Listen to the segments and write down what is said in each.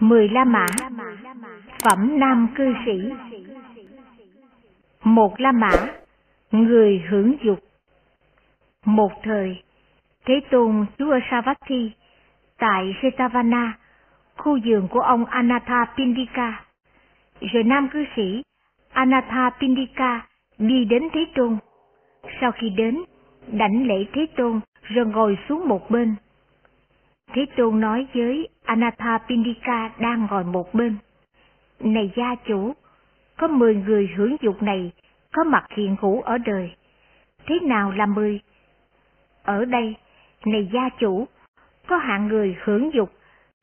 Mười La Mã Phẩm Nam Cư Sĩ Một La Mã Người hưởng dục Một thời, Thế Tôn Chúa ở Savatthi, tại Setavana khu vườn của ông Anatha Pindika. Rồi nam cư sĩ Anatha Pindika đi đến Thế Tôn. Sau khi đến, đảnh lễ Thế Tôn rồi ngồi xuống một bên. Thế Tôn nói với Anatha Pindika đang ngồi một bên. Này gia chủ, có mười người hưởng dục này có mặt hiện hữu ở đời. Thế nào là mười? Ở đây, này gia chủ, có hạng người hưởng dục,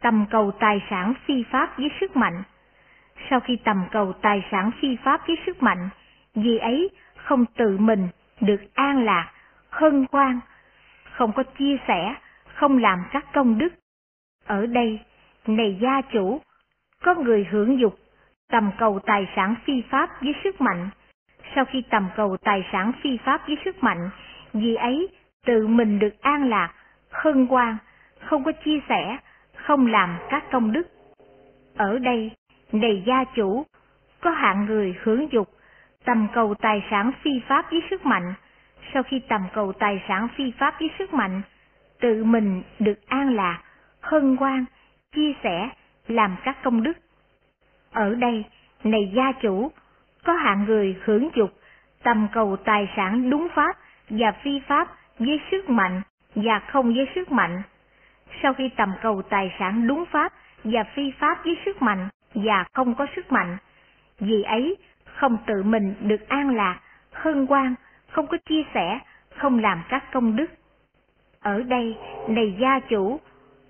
tầm cầu tài sản phi pháp với sức mạnh. Sau khi tầm cầu tài sản phi pháp với sức mạnh, vì ấy không tự mình được an lạc, hân hoan, không có chia sẻ, không làm các công đức. Ở đây, này gia chủ, có người hưởng dục, tầm cầu tài sản phi pháp với sức mạnh. Sau khi tầm cầu tài sản phi pháp với sức mạnh, vì ấy tự mình được an lạc, hân hoan, không có chia sẻ, không làm các công đức. Ở đây, này gia chủ, có hạng người hưởng dục, tầm cầu tài sản phi pháp với sức mạnh. Sau khi tầm cầu tài sản phi pháp với sức mạnh, tự mình được an lạc, hân hoan, chia sẻ, làm các công đức. Ở đây, này gia chủ, có hạng người hưởng dục, tầm cầu tài sản đúng pháp và phi pháp với sức mạnh và không với sức mạnh. Sau khi tầm cầu tài sản đúng pháp và phi pháp với sức mạnh và không có sức mạnh, vì ấy không tự mình được an lạc, hân hoan, không có chia sẻ, không làm các công đức. Ở đây, này gia chủ,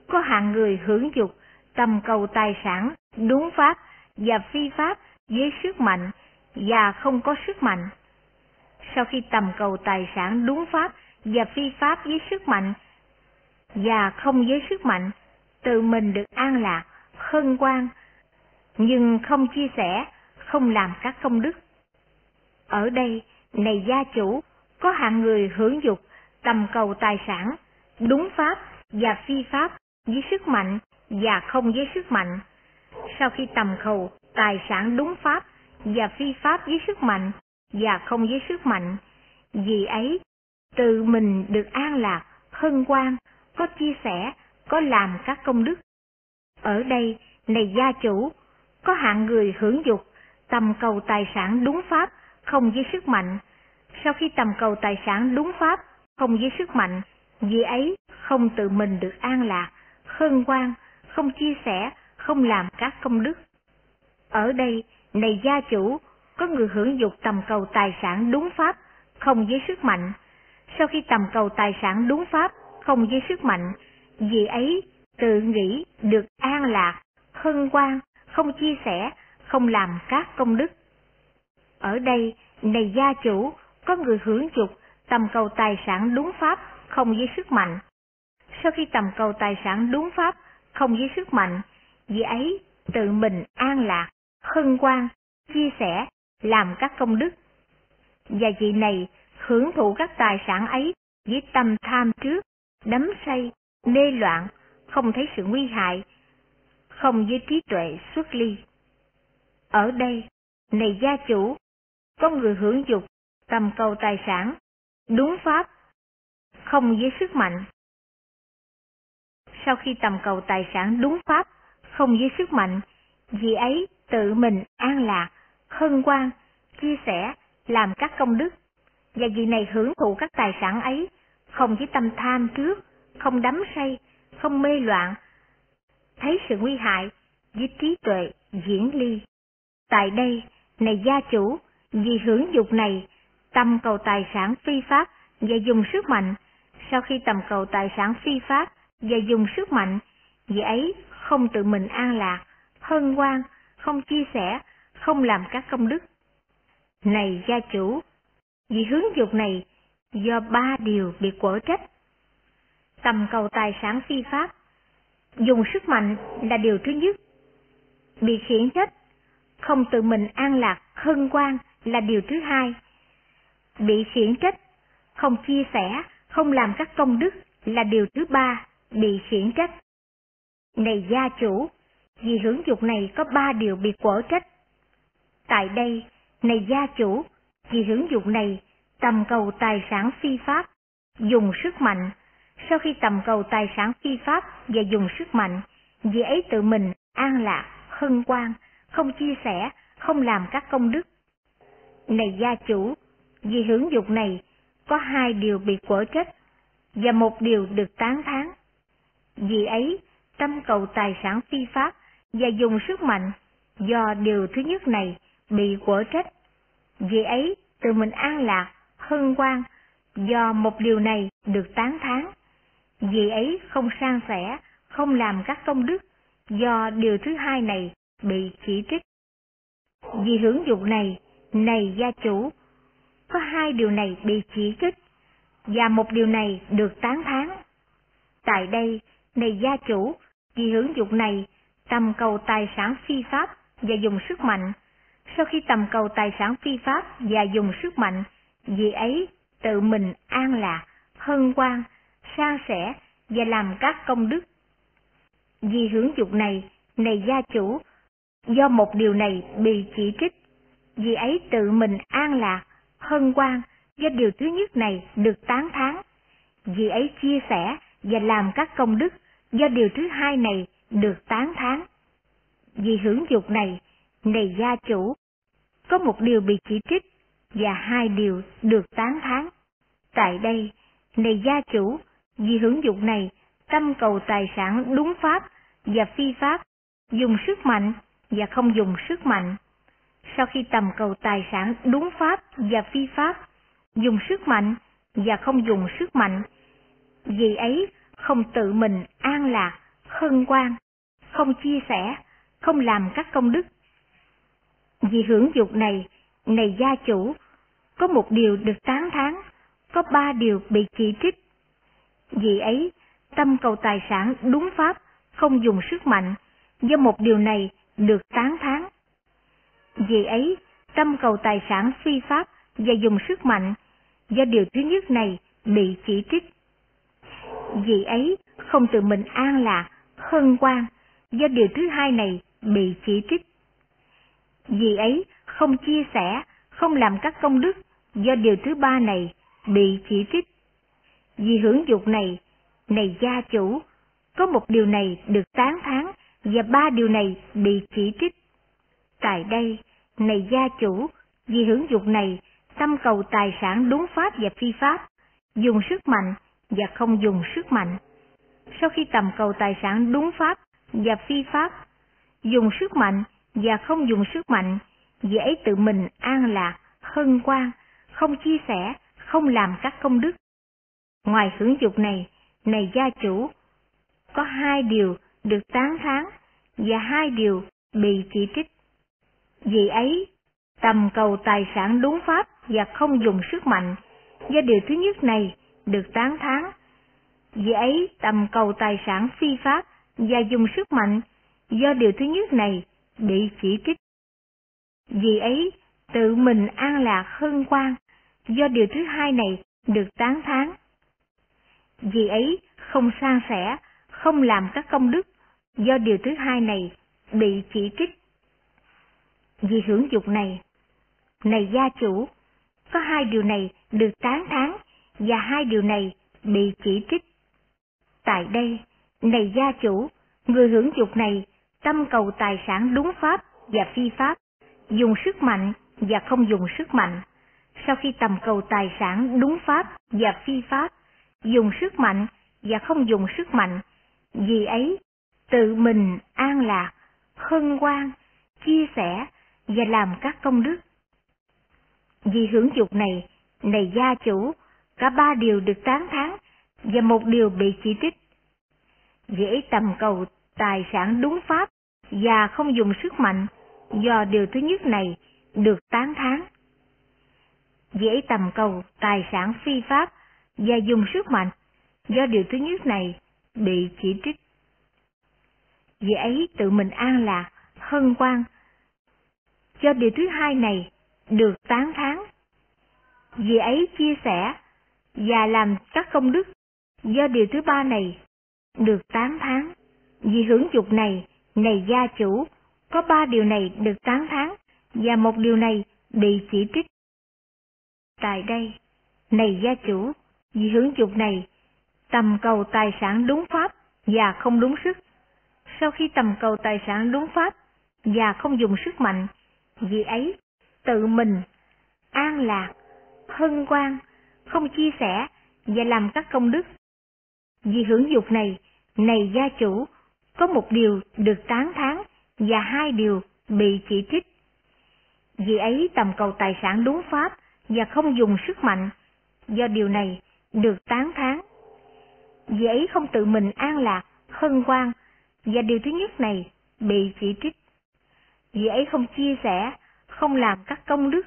có hạng người hưởng dục, tầm cầu tài sản, đúng pháp và phi pháp với sức mạnh và không có sức mạnh. Sau khi tầm cầu tài sản đúng pháp và phi pháp với sức mạnh và không với sức mạnh, tự mình được an lạc, hân hoan, nhưng không chia sẻ, không làm các công đức. Ở đây, này gia chủ, có hạng người hưởng dục, tầm cầu tài sản, đúng pháp và phi pháp với sức mạnh và không với sức mạnh. Sau khi tầm cầu tài sản đúng pháp và phi pháp với sức mạnh và không với sức mạnh, vì ấy tự mình được an lạc, hân hoan, có chia sẻ, có làm các công đức. Ở đây, này gia chủ, có hạng người hưởng dục, tầm cầu tài sản đúng pháp, không với sức mạnh. Sau khi tầm cầu tài sản đúng pháp, không với sức mạnh, vì ấy không tự mình được an lạc, hân hoan, không chia sẻ, không làm các công đức. Ở đây, này gia chủ, có người hưởng dục tầm cầu tài sản đúng pháp, không với sức mạnh. Sau khi tầm cầu tài sản đúng pháp, không với sức mạnh, vì ấy tự nghĩ được an lạc, hân hoan, không chia sẻ, không làm các công đức. Ở đây, này gia chủ, có người hưởng dục, tầm cầu tài sản đúng pháp, không với sức mạnh. Sau khi tầm cầu tài sản đúng pháp, không với sức mạnh, vì ấy tự mình an lạc, hân hoan, chia sẻ, làm các công đức. Và vị này hưởng thụ các tài sản ấy với tâm tham trước, đắm say, mê loạn, không thấy sự nguy hại, không với trí tuệ xuất ly. Ở đây, này gia chủ, có người hưởng dục, tầm cầu tài sản, đúng pháp, không với sức mạnh. Sau khi tầm cầu tài sản đúng pháp, không với sức mạnh, vì ấy tự mình an lạc, hân hoan, chia sẻ, làm các công đức. Và vì này hưởng thụ các tài sản ấy, không với tâm tham trước, không đắm say, không mê loạn, thấy sự nguy hại, với trí tuệ diễn ly. Tại đây, này gia chủ, vì hưởng dục này, tâm cầu tài sản phi pháp và dùng sức mạnh, sau khi tầm cầu tài sản phi pháp và dùng sức mạnh, vì ấy không tự mình an lạc, hân hoan, không chia sẻ, không làm các công đức. Này gia chủ, vì hướng dục này do ba điều bị quở trách. Tầm cầu tài sản phi pháp, dùng sức mạnh là điều thứ nhất. Bị khiển trách, không tự mình an lạc, hân hoan là điều thứ hai. Bị khiển trách, không chia sẻ, không làm các công đức là điều thứ ba, bị khiển trách. Này gia chủ, vì hưởng dục này có ba điều bị quở trách. Tại đây, này gia chủ, vì hưởng dục này, tầm cầu tài sản phi pháp, dùng sức mạnh. Sau khi tầm cầu tài sản phi pháp và dùng sức mạnh, vì ấy tự mình an lạc, hân hoan, không chia sẻ, không làm các công đức. Này gia chủ, vì hưởng dục này, có hai điều bị quở trách, và một điều được tán thán. Vì ấy, tâm cầu tài sản phi pháp và dùng sức mạnh, do điều thứ nhất này bị quở trách. Vì ấy, tự mình an lạc, hân hoan, do một điều này được tán thán. Vì ấy không sang sẻ, không làm các công đức, do điều thứ hai này bị chỉ trích. Vì hưởng dụng này, này gia chủ, có hai điều này bị chỉ trích, và một điều này được tán thán. Tại đây, này gia chủ, vì hưởng dục này, tầm cầu tài sản phi pháp và dùng sức mạnh. Sau khi tầm cầu tài sản phi pháp và dùng sức mạnh, vì ấy tự mình an lạc, hân hoan, san sẻ và làm các công đức. Vì hưởng dục này, này gia chủ, do một điều này bị chỉ trích, vì ấy tự mình an lạc, hân hoan, do điều thứ nhất này được tán thán. Vì ấy chia sẻ và làm các công đức, do điều thứ hai này được tán thán. Vì hưởng dục này, này gia chủ, có một điều bị chỉ trích và hai điều được tán thán. Tại đây, này gia chủ, vì hưởng dục này, tâm cầu tài sản đúng pháp và phi pháp, dùng sức mạnh và không dùng sức mạnh. Sau khi tầm cầu tài sản đúng pháp và phi pháp, dùng sức mạnh và không dùng sức mạnh, vì ấy không tự mình an lạc, hân hoan, không chia sẻ, không làm các công đức. Vì hưởng dục này, này gia chủ, có một điều được tán thán, có ba điều bị chỉ trích. Vì ấy, tâm cầu tài sản đúng pháp, không dùng sức mạnh, do một điều này được tán thán. Vì ấy, tâm cầu tài sản phi pháp và dùng sức mạnh, do điều thứ nhất này bị chỉ trích. Vì ấy, không tự mình an lạc, hân hoan, do điều thứ hai này bị chỉ trích. Vì ấy, không chia sẻ, không làm các công đức, do điều thứ ba này bị chỉ trích. Vì hưởng dục này, này gia chủ, có một điều này được tán thán và ba điều này bị chỉ trích. Tại đây, này gia chủ, vì hưởng dục này, tâm cầu tài sản đúng pháp và phi pháp, dùng sức mạnh và không dùng sức mạnh. Sau khi tầm cầu tài sản đúng pháp và phi pháp, dùng sức mạnh và không dùng sức mạnh, dễ tự mình an lạc, hân hoan, không chia sẻ, không làm các công đức. Ngoài hưởng dục này, này gia chủ, có hai điều được tán thán và hai điều bị chỉ trích. Vì ấy, tầm cầu tài sản đúng pháp và không dùng sức mạnh, do điều thứ nhất này được tán thán. Vì ấy, tầm cầu tài sản phi pháp và dùng sức mạnh, do điều thứ nhất này bị chỉ trích. Vì ấy, tự mình an lạc hân hoan, do điều thứ hai này được tán thán. Vì ấy, không san sẻ, không làm các công đức, do điều thứ hai này bị chỉ trích. Vì hưởng dục này, này gia chủ, có hai điều này được tán thán và hai điều này bị chỉ trích. Tại đây, này gia chủ, người hưởng dục này tâm cầu tài sản đúng pháp và phi pháp, dùng sức mạnh và không dùng sức mạnh. Sau khi tầm cầu tài sản đúng pháp và phi pháp, dùng sức mạnh và không dùng sức mạnh, vì ấy tự mình an lạc, hân hoan, chia sẻ và làm các công đức. Vì hưởng dục này, này gia chủ, cả ba điều được tán thán và một điều bị chỉ trích. Dễ tầm cầu tài sản đúng pháp và không dùng sức mạnh, do điều thứ nhất này được tán thán. Dễ tầm cầu tài sản phi pháp và dùng sức mạnh, do điều thứ nhất này bị chỉ trích. Vì ấy tự mình an lạc, hân hoan, do điều thứ hai này được tán thán. Vì ấy chia sẻ và làm các công đức, do điều thứ ba này được tán thán. Vì hưởng dục này, này gia chủ, có ba điều này được tán thán, và một điều này bị chỉ trích. Tại đây, này gia chủ, vì hưởng dục này, tầm cầu tài sản đúng pháp và không đúng sức. Sau khi tầm cầu tài sản đúng pháp và không dùng sức mạnh, vì ấy tự mình an lạc, hân hoan, không chia sẻ và làm các công đức. Vì hưởng dục này, này gia chủ, có một điều được tán thán và hai điều bị chỉ trích. Vì ấy tầm cầu tài sản đúng pháp và không dùng sức mạnh, do điều này được tán thán. Vì ấy không tự mình an lạc, hân hoan, và điều thứ nhất này bị chỉ trích. Vì ấy không chia sẻ, không làm các công đức.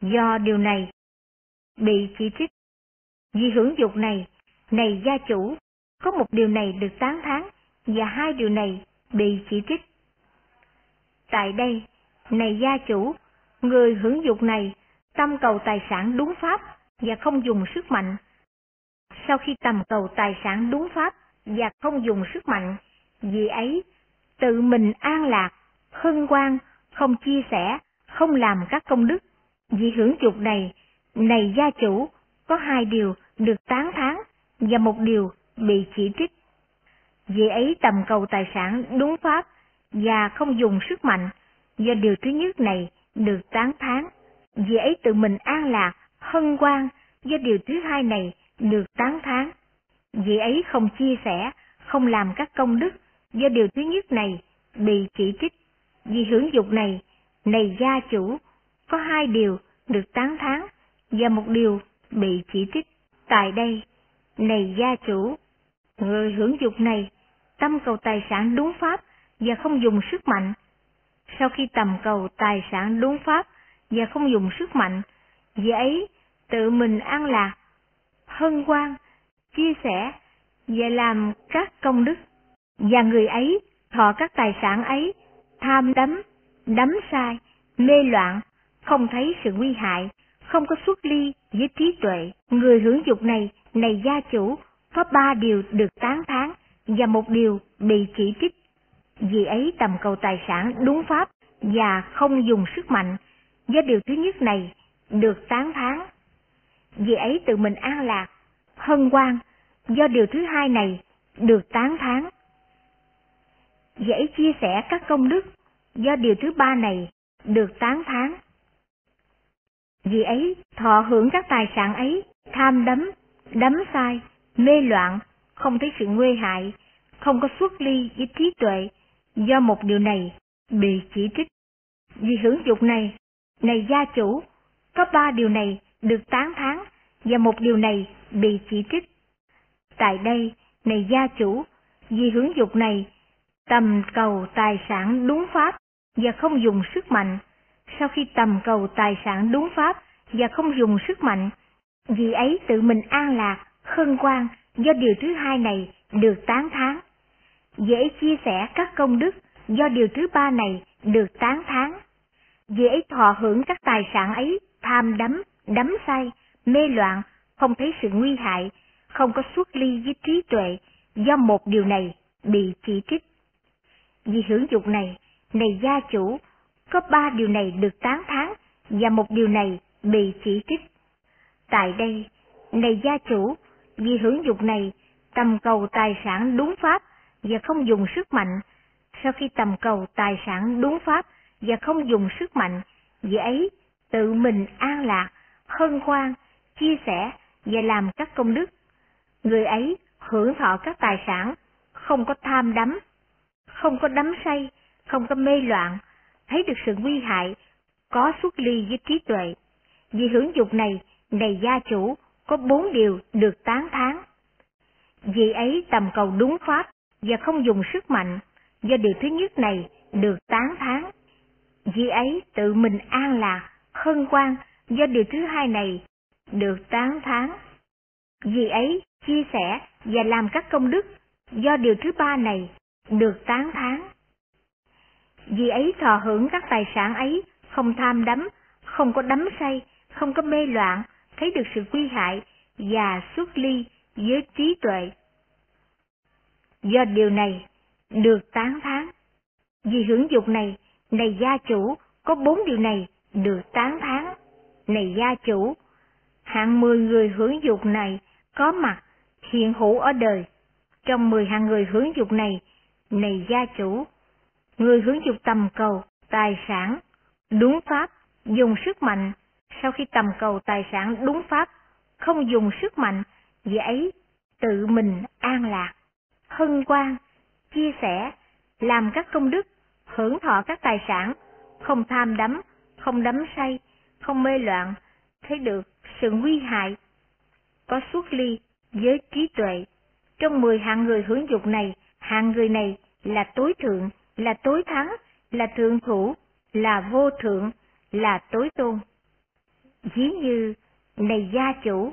Do điều này bị chỉ trích. Vì hưởng dục này, này gia chủ, có một điều này được tán thán và hai điều này bị chỉ trích. Tại đây, này gia chủ, người hưởng dục này tâm cầu tài sản đúng pháp và không dùng sức mạnh. Sau khi tầm cầu tài sản đúng pháp và không dùng sức mạnh, vì ấy tự mình an lạc, hân hoan, không chia sẻ, không làm các công đức. Vì hưởng dục này, này gia chủ, có hai điều được tán thán và một điều bị chỉ trích. Vì ấy tầm cầu tài sản đúng pháp và không dùng sức mạnh, do điều thứ nhất này được tán thán. Vì ấy tự mình an lạc, hân hoan, do điều thứ hai này được tán thán. Vì ấy không chia sẻ, không làm các công đức, do điều thứ nhất này bị chỉ trích. Vì hưởng dục này, này gia chủ, có hai điều được tán thán và một điều bị chỉ trích. Tại đây, này gia chủ, người hưởng dục này, tâm cầu tài sản đúng pháp và không dùng sức mạnh. Sau khi tầm cầu tài sản đúng pháp và không dùng sức mạnh, dễ ấy tự mình an lạc, hân hoan, chia sẻ và làm các công đức. Và người ấy thọ các tài sản ấy, tham đắm, đắm sai, mê loạn, không thấy sự nguy hại, không có xuất ly với trí tuệ. Người hưởng dục này, này gia chủ, có ba điều được tán thán và một điều bị chỉ trích. Vì ấy tầm cầu tài sản đúng pháp và không dùng sức mạnh, do điều thứ nhất này được tán thán. Vì ấy tự mình an lạc, hân hoan, do điều thứ hai này được tán thán. Dễ chia sẻ các công đức, do điều thứ ba này được tán thán. Vì ấy, thọ hưởng các tài sản ấy, tham đắm, đắm sai, mê loạn, không thấy sự nguy hại, không có xuất ly với trí tuệ, do một điều này bị chỉ trích. Vì hưởng dục này, này gia chủ, có ba điều này được tán thán và một điều này bị chỉ trích. Tại đây, này gia chủ, vì hưởng dục này, tầm cầu tài sản đúng pháp và không dùng sức mạnh. Sau khi tầm cầu tài sản đúng pháp và không dùng sức mạnh, vì ấy tự mình an lạc, khân quan do điều thứ hai này được tán thán. Dễ chia sẻ các công đức do điều thứ ba này được tán thán. Dễ thọ hưởng các tài sản ấy, tham đắm, đắm say, mê loạn, không thấy sự nguy hại, không có xuất ly với trí tuệ, do một điều này bị chỉ trích. Vì hưởng dục này, này gia chủ, có ba điều này được tán thán và một điều này bị chỉ trích. Tại đây, này gia chủ, vì hưởng dục này, tầm cầu tài sản đúng pháp và không dùng sức mạnh. Sau khi tầm cầu tài sản đúng pháp và không dùng sức mạnh, vì ấy tự mình an lạc, hân hoan, chia sẻ và làm các công đức. Người ấy hưởng thọ các tài sản, không có tham đắm, không có đắm say, không có mê loạn, thấy được sự nguy hại, có xuất ly với trí tuệ. Vì hưởng dục này, này gia chủ, có bốn điều được tán thán. Vì ấy tầm cầu đúng pháp và không dùng sức mạnh, do điều thứ nhất này được tán thán. Vì ấy tự mình an lạc, hân quan, do điều thứ hai này được tán thán. Vì ấy chia sẻ và làm các công đức, do điều thứ ba này được tán thán. Vì ấy thọ hưởng các tài sản ấy, không tham đắm, không có đắm say, không có mê loạn, thấy được sự nguy hại và xuất ly với trí tuệ. Do điều này, được tán thán. Vì hưởng dục này, này gia chủ, có bốn điều này được tán thán. Này gia chủ, hạng mười người hưởng dục này có mặt hiện hữu ở đời. Trong mười hạng người hưởng dục này, này gia chủ, người hướng dục tầm cầu, tài sản, đúng pháp, dùng sức mạnh, sau khi tầm cầu tài sản đúng pháp, không dùng sức mạnh, vì ấy tự mình an lạc, hân hoan, chia sẻ, làm các công đức, hưởng thọ các tài sản, không tham đắm, không đắm say, không mê loạn, thấy được sự nguy hại, có xuất ly với trí tuệ. Trong mười hạng người hưởng dục này, hạng người này là tối thượng, là tối thắng, là thượng thủ, là vô thượng, là tối tôn. Ví như, này gia chủ,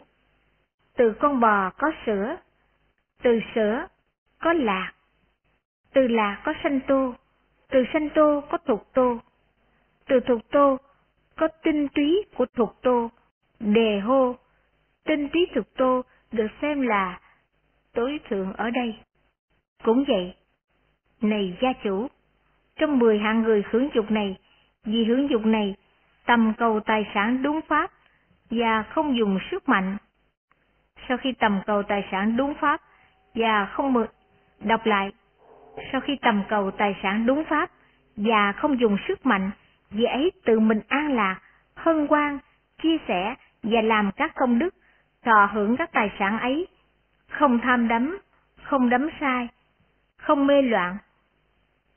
từ con bò có sữa, từ sữa có lạc, từ lạc có sanh tô, từ sanh tô có thuộc tô, từ thuộc tô có tinh túy của thuộc tô, đề hô, tinh túy thuộc tô được xem là tối thượng ở đây. Cũng vậy, này gia chủ, trong mười hạng người hưởng dục này, vì hưởng dục này, tầm cầu tài sản đúng pháp và không dùng sức mạnh. Sau khi tầm cầu tài sản đúng pháp và không mượn, đọc lại, sau khi tầm cầu tài sản đúng pháp và không dùng sức mạnh, vì ấy tự mình an lạc, hân hoan, chia sẻ và làm các công đức, thọ hưởng các tài sản ấy, không tham đắm, không đắm sai, không mê loạn,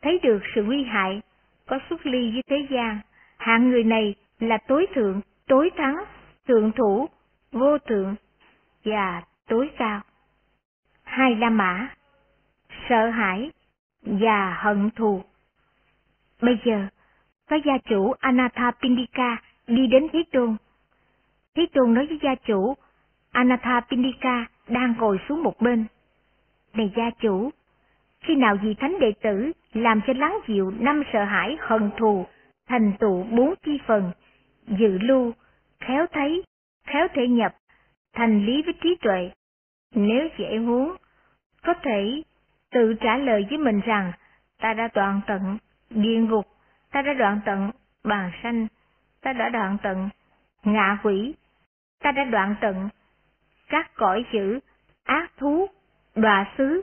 thấy được sự nguy hại, có xuất ly với thế gian, hạng người này là tối thượng, tối thắng, thượng thủ, vô thượng và tối cao. Hai La Mã, sợ hãi và hận thù. Bây giờ, có gia chủ Anathapindika đi đến Thế Tôn. Thế Tôn nói với gia chủ Anathapindika đang ngồi xuống một bên. Này gia chủ, khi nào vị thánh đệ tử làm cho lắng dịu năm sợ hãi hận thù, thành tựu bốn chi phần, dự lưu, khéo thấy, khéo thể nhập, thành lý với trí tuệ. Nếu dễ muốn, có thể tự trả lời với mình rằng, ta đã đoạn tận địa ngục, ta đã đoạn tận bàn sanh, ta đã đoạn tận ngạ quỷ, ta đã đoạn tận các cõi chữ ác thú, đọa xứ.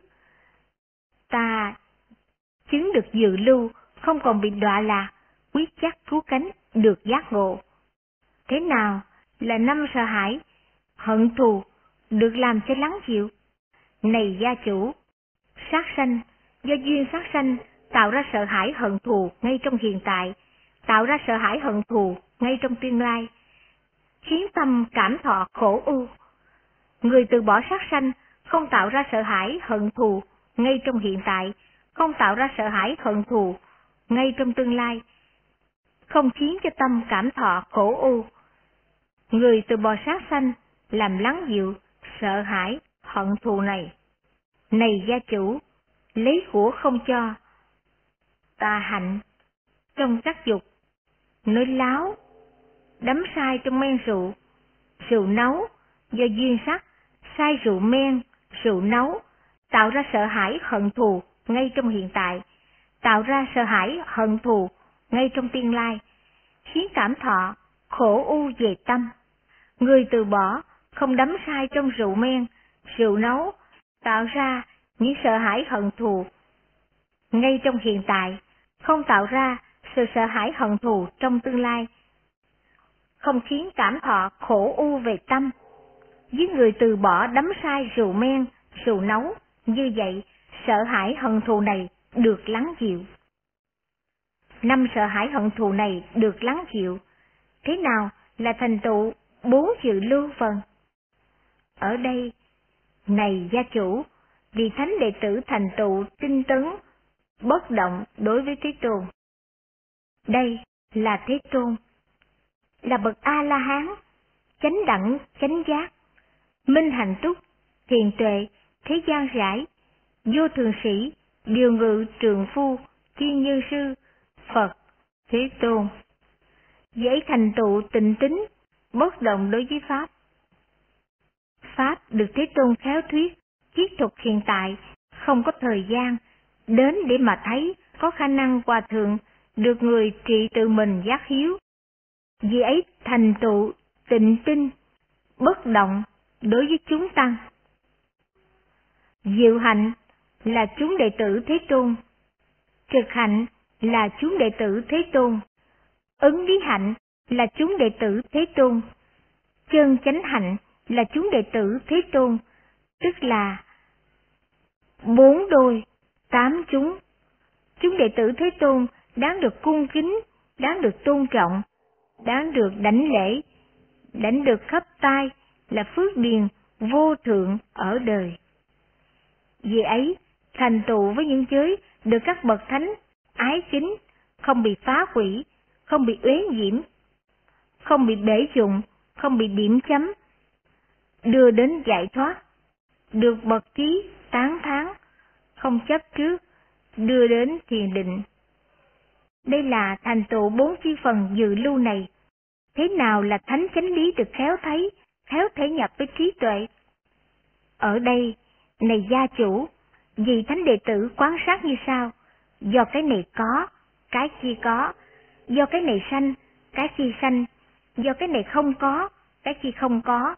Ta chứng được dự lưu, không còn bị đọa lạc, quyết chắc thú cánh, được giác ngộ. Thế nào là năm sợ hãi, hận thù, được làm cho lắng chịu Này gia chủ, sát sanh, do duyên sát sanh tạo ra sợ hãi hận thù ngay trong hiện tại, tạo ra sợ hãi hận thù ngay trong tương lai, khiến tâm cảm thọ khổ u. Người từ bỏ sát sanh không tạo ra sợ hãi hận thù ngay trong hiện tại, không tạo ra sợ hãi hận thù ngay trong tương lai, không khiến cho tâm cảm thọ khổ u. Người từ bò sát sanh làm lắng dịu sợ hãi hận thù này. Này gia chủ, lấy của không cho, tà hạnh, trong sắc dục, nói láo, đắm sai trong men rượu, rượu nấu, do duyên sắc, sai rượu men, rượu nấu, tạo ra sợ hãi hận thù ngay trong hiện tại, tạo ra sợ hãi hận thù ngay trong tương lai, khiến cảm thọ, khổ u về tâm. Người từ bỏ, không đắm sai trong rượu men, rượu nấu, tạo ra những sợ hãi hận thù ngay trong hiện tại, không tạo ra sự sợ hãi hận thù trong tương lai, không khiến cảm thọ khổ u về tâm. Với người từ bỏ đắm sai rượu men, rượu nấu, như vậy sợ hãi hận thù này được lắng dịu. Năm sợ hãi hận thù này được lắng dịu. Thế nào là thành tựu bốn dự lưu phần? Ở đây, này gia chủ, vì thánh đệ tử thành tựu tinh tấn, bất động đối với Thế Tôn. Đây là Thế Tôn, là bậc A-la-hán, chánh đẳng, chánh giác, minh hạnh túc, thiền tuệ, thế gian rãi, vô thường sĩ, điều ngự trường phu, thiên nhân sư, Phật, Thế Tôn. Dễ thành tựu tịnh tính, bất động đối với Pháp. Pháp được Thế Tôn khéo thuyết, chiết thuật hiện tại, không có thời gian, đến để mà thấy có khả năng hòa thượng được người trị tự mình giác hiếu. Vì ấy thành tựu tịnh tinh, bất động đối với chúng tăng. Diệu hạnh là chúng đệ tử Thế Tôn. Trực hạnh là chúng đệ tử Thế Tôn. Ứng lý hạnh là chúng đệ tử Thế Tôn. Chân chánh hạnh là chúng đệ tử Thế Tôn, tức là bốn đôi, tám chúng. Chúng đệ tử Thế Tôn đáng được cung kính, đáng được tôn trọng, đáng được đảnh lễ, đảnh được khắp tai là phước điền vô thượng ở đời. Vì ấy, thành tựu với những giới được các bậc thánh ái kính, không bị phá hủy, không bị uế nhiễm, không bị bể dụng, không bị điểm chấm, đưa đến giải thoát, được bậc trí tán thán, không chấp trước, đưa đến thiền định. Đây là thành tựu bốn chi phần dự lưu này. Thế nào là thánh chánh lý được khéo thấy, khéo thể nhập với trí tuệ? Ở đây, này gia chủ, vì thánh đệ tử quan sát như sau, do cái này có, cái kia có, do cái này sanh, cái kia sanh, do cái này không có, cái kia không có,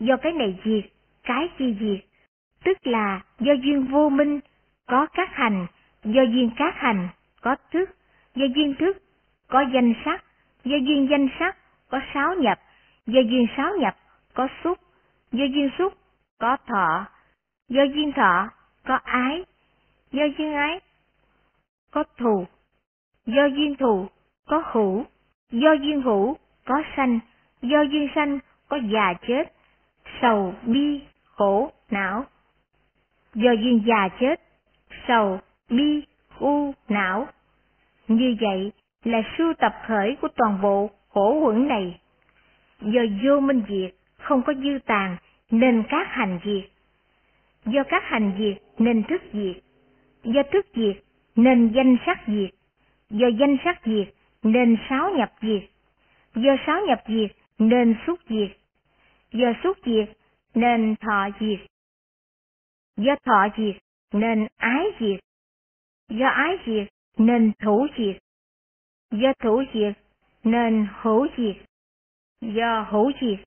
do cái này diệt, cái kia diệt, tức là do duyên vô minh, có các hành, do duyên các hành, có thức, do duyên thức, có danh sắc, do duyên danh sắc, có sáu nhập, do duyên sáu nhập, có xúc, do duyên xúc, có thọ, do duyên thọ, có ái, do duyên ái, có thù, do duyên thù, có hữu, do duyên hữu, có sanh, do duyên sanh, có già chết, sầu, bi, khổ, não. Do duyên già chết, sầu, bi, u, não. Như vậy là sưu tập khởi của toàn bộ khổ quẩn này. Do vô minh diệt, không có dư tàn, nên các hành diệt. Do các hành diệt, nên thức diệt. Do thức diệt, nên danh sắc diệt. Do danh sắc diệt, nên sáu nhập diệt. Do sáu nhập diệt, nên xúc diệt. Do xúc diệt, nên thọ diệt. Do thọ diệt, nên ái diệt. Do ái diệt, nên thủ diệt. Do thủ diệt, nên hữu diệt. Do hữu diệt,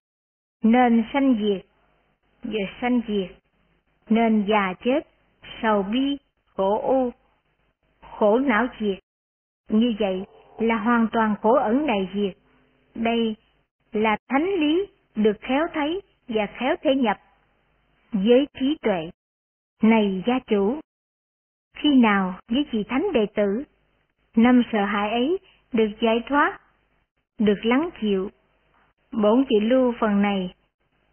nên sanh diệt. Do sanh diệt, nên già chết, sầu bi, khổ u, khổ não diệt. Như vậy là hoàn toàn khổ ẩn này diệt. Đây là thánh lý được khéo thấy và khéo thể nhập với trí tuệ. Này gia chủ, khi nào với vị thánh đệ tử, năm sợ hãi ấy được giải thoát, được lắng chịu, bổn chịu lưu phần này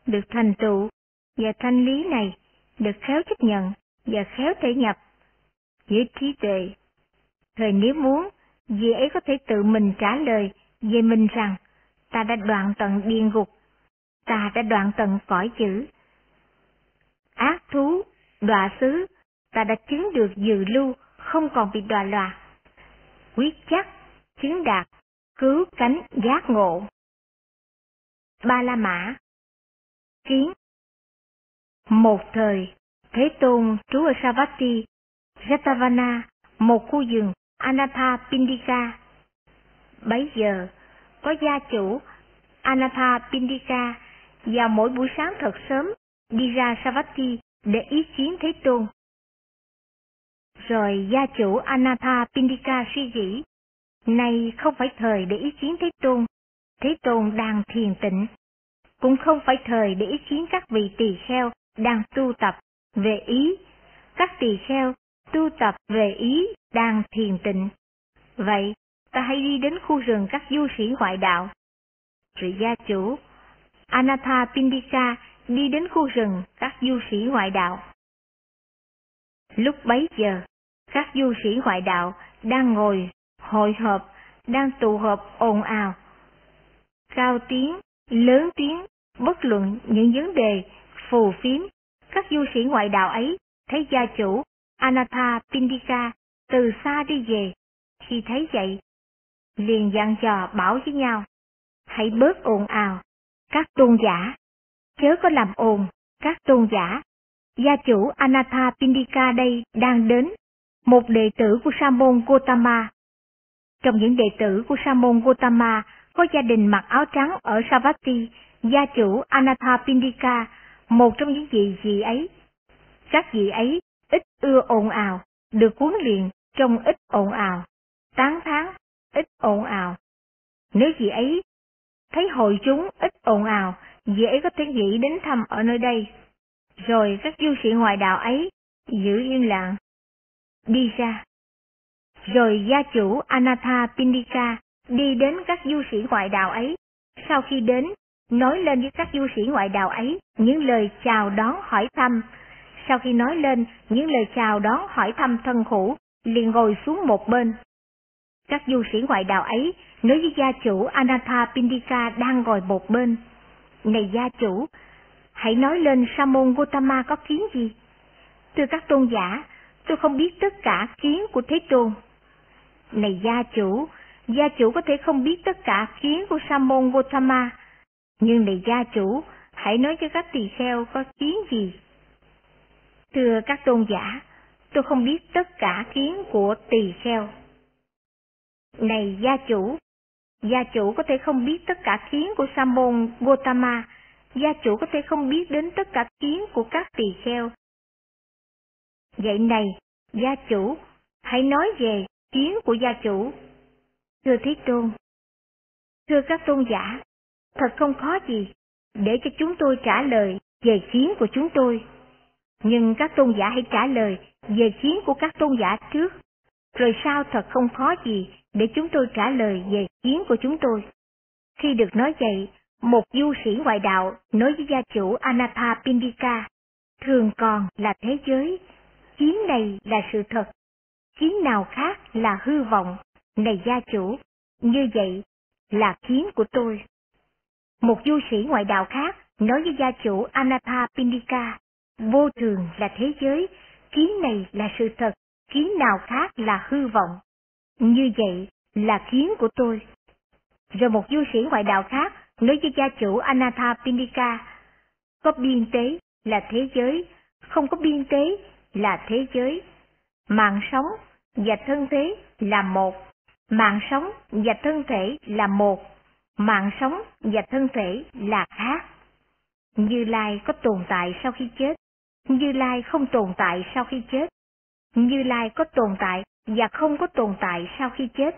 được thành tựu và thanh lý này được khéo chấp nhận và khéo thể nhập với trí tuệ. Thời nếu muốn, vị ấy có thể tự mình trả lời về mình rằng, ta đã đoạn tận điên gục, ta đã đoạn tận cõi chữ. Ác thú, đọa xứ, ta đã chứng được dự lưu, không còn bị đọa loạn. Quyết chắc, chứng đạt, cứu cánh giác ngộ. Ba La Mã Kiến một thời, Thế Tôn trú ở Savatthi, Jatavana, một khu rừng Anatha Pindika. Bấy giờ, có gia chủ Anatha Pindika vào mỗi buổi sáng thật sớm đi ra Savatthi để ý kiến Thế Tôn. Rồi gia chủ Anatha Pindika suy nghĩ, nay không phải thời để ý kiến Thế Tôn, Thế Tôn đang thiền tịnh, cũng không phải thời để ý kiến các vị tỳ kheo đang tu tập về ý, các tỳ kheo tu tập về ý đang thiền tịnh. Vậy, ta hãy đi đến khu rừng các du sĩ ngoại đạo. Sự gia chủ Anatha Pindika đi đến khu rừng các du sĩ ngoại đạo. Lúc bấy giờ, các du sĩ ngoại đạo đang ngồi, hội họp, đang tụ họp ồn ào. Cao tiếng, lớn tiếng, bất luận những vấn đề phù phiếm, các du sĩ ngoại đạo ấy thấy gia chủ Anatha Pindika từ xa đi về. Khi thấy vậy, liền dặn dò bảo với nhau, hãy bớt ồn ào, các tôn giả, chớ có làm ồn, các tôn giả. Gia chủ Anatha Pindika đây đang đến, một đệ tử của Sa môn Gotama. Trong những đệ tử của Sa môn Gotama có gia đình mặc áo trắng ở Savatthi, gia chủ Anatha Pindika một trong những vị gì ấy. Các vị ấy ít ưa ồn ào, được huấn luyện trong ít ồn ào, tán thán, ít ồn ào. Nếu vị ấy thấy hội chúng ít ồn ào, vị ấy có thể nghĩ đến thăm ở nơi đây. Rồi các du sĩ ngoại đạo ấy giữ yên lặng, đi ra. Rồi gia chủ Anatha Pindika đi đến các du sĩ ngoại đạo ấy. Sau khi đến, nói lên với các du sĩ ngoại đạo ấy những lời chào đón hỏi thăm. Sau khi nói lên những lời chào đón hỏi thăm thân khủ, liền ngồi xuống một bên. Các du sĩ ngoại đạo ấy nói với gia chủ Anatha Pindika đang ngồi một bên. Này gia chủ, hãy nói lên Sa môn có kiến gì? Thưa các tôn giả, tôi không biết tất cả kiến của Thế Tôn. Này gia chủ, gia chủ có thể không biết tất cả kiến của Sa môn Gautama, nhưng này gia chủ, hãy nói cho các tỳ kheo có kiến gì. Thưa các tôn giả, tôi không biết tất cả kiến của tỳ kheo. Này gia chủ, gia chủ có thể không biết tất cả kiến của Sa môn Gotama, gia chủ có thể không biết đến tất cả kiến của các tỳ kheo. Vậy này, gia chủ, hãy nói về kiến của gia chủ. Thưa Thế Tôn, thưa các tôn giả, thật không khó gì để cho chúng tôi trả lời về chiến của chúng tôi. Nhưng các tôn giả hãy trả lời về chiến của các tôn giả trước, rồi sao thật không khó gì để chúng tôi trả lời về chiến của chúng tôi. Khi được nói vậy, một du sĩ ngoại đạo nói với gia chủ Anapa Pindika, thường còn là thế giới, chiến này là sự thật, chiến nào khác là hư vọng, này gia chủ, như vậy là chiến của tôi. Một du sĩ ngoại đạo khác nói với gia chủ Anapa Pindika, vô thường là thế giới, kiến này là sự thật, kiến nào khác là hư vọng. Như vậy là kiến của tôi. Rồi một du sĩ ngoại đạo khác nói với gia chủ Anatha Pindika, có biên tế là thế giới, không có biên tế là thế giới. Mạng sống và thân thế là một, mạng sống và thân thể là một, mạng sống và thân thể là khác. Như Lai có tồn tại sau khi chết, Như Lai không tồn tại sau khi chết. Như Lai có tồn tại và không có tồn tại sau khi chết.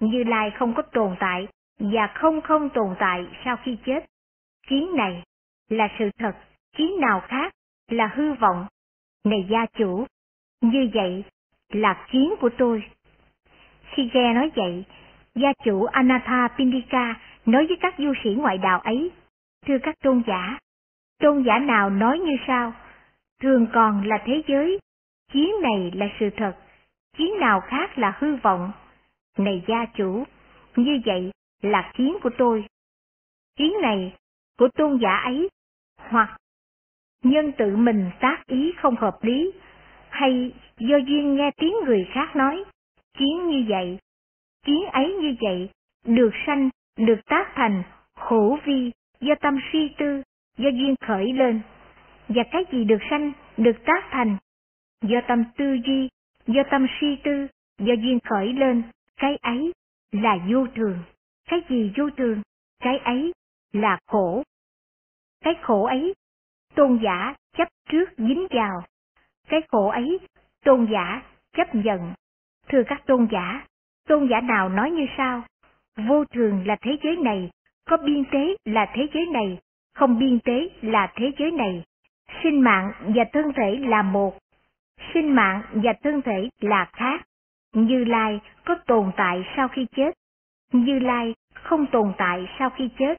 Như Lai không có tồn tại và không không tồn tại sau khi chết. Kiến này là sự thật, kiến nào khác là hư vọng. Này gia chủ, như vậy là kiến của tôi. Khi nghe nói vậy, gia chủ Anatha Pindika nói với các du sĩ ngoại đạo ấy, thưa các tôn giả, tôn giả nào nói như sau, thường còn là thế giới, kiến này là sự thật, kiến nào khác là hư vọng. Này gia chủ, như vậy là kiến của tôi. Kiến này của tôn giả ấy, hoặc nhân tự mình tác ý không hợp lý, hay do duyên nghe tiếng người khác nói, kiến như vậy, kiến ấy như vậy, được sanh, được tác thành, khổ vi, do tâm suy tư, do duyên khởi lên. Và cái gì được sanh, được tác thành, do tâm tư duy, do tâm suy tư, do duyên khởi lên, cái ấy là vô thường. Cái gì vô thường, cái ấy là khổ. Cái khổ ấy, tôn giả chấp trước dính vào. Cái khổ ấy, tôn giả chấp nhận. Thưa các tôn giả, tôn giả nào nói như sau? Vô thường là thế giới này, có biên tế là thế giới này, không biên tế là thế giới này. Sinh mạng và thân thể là một, sinh mạng và thân thể là khác. Như Lai có tồn tại sau khi chết, Như Lai không tồn tại sau khi chết.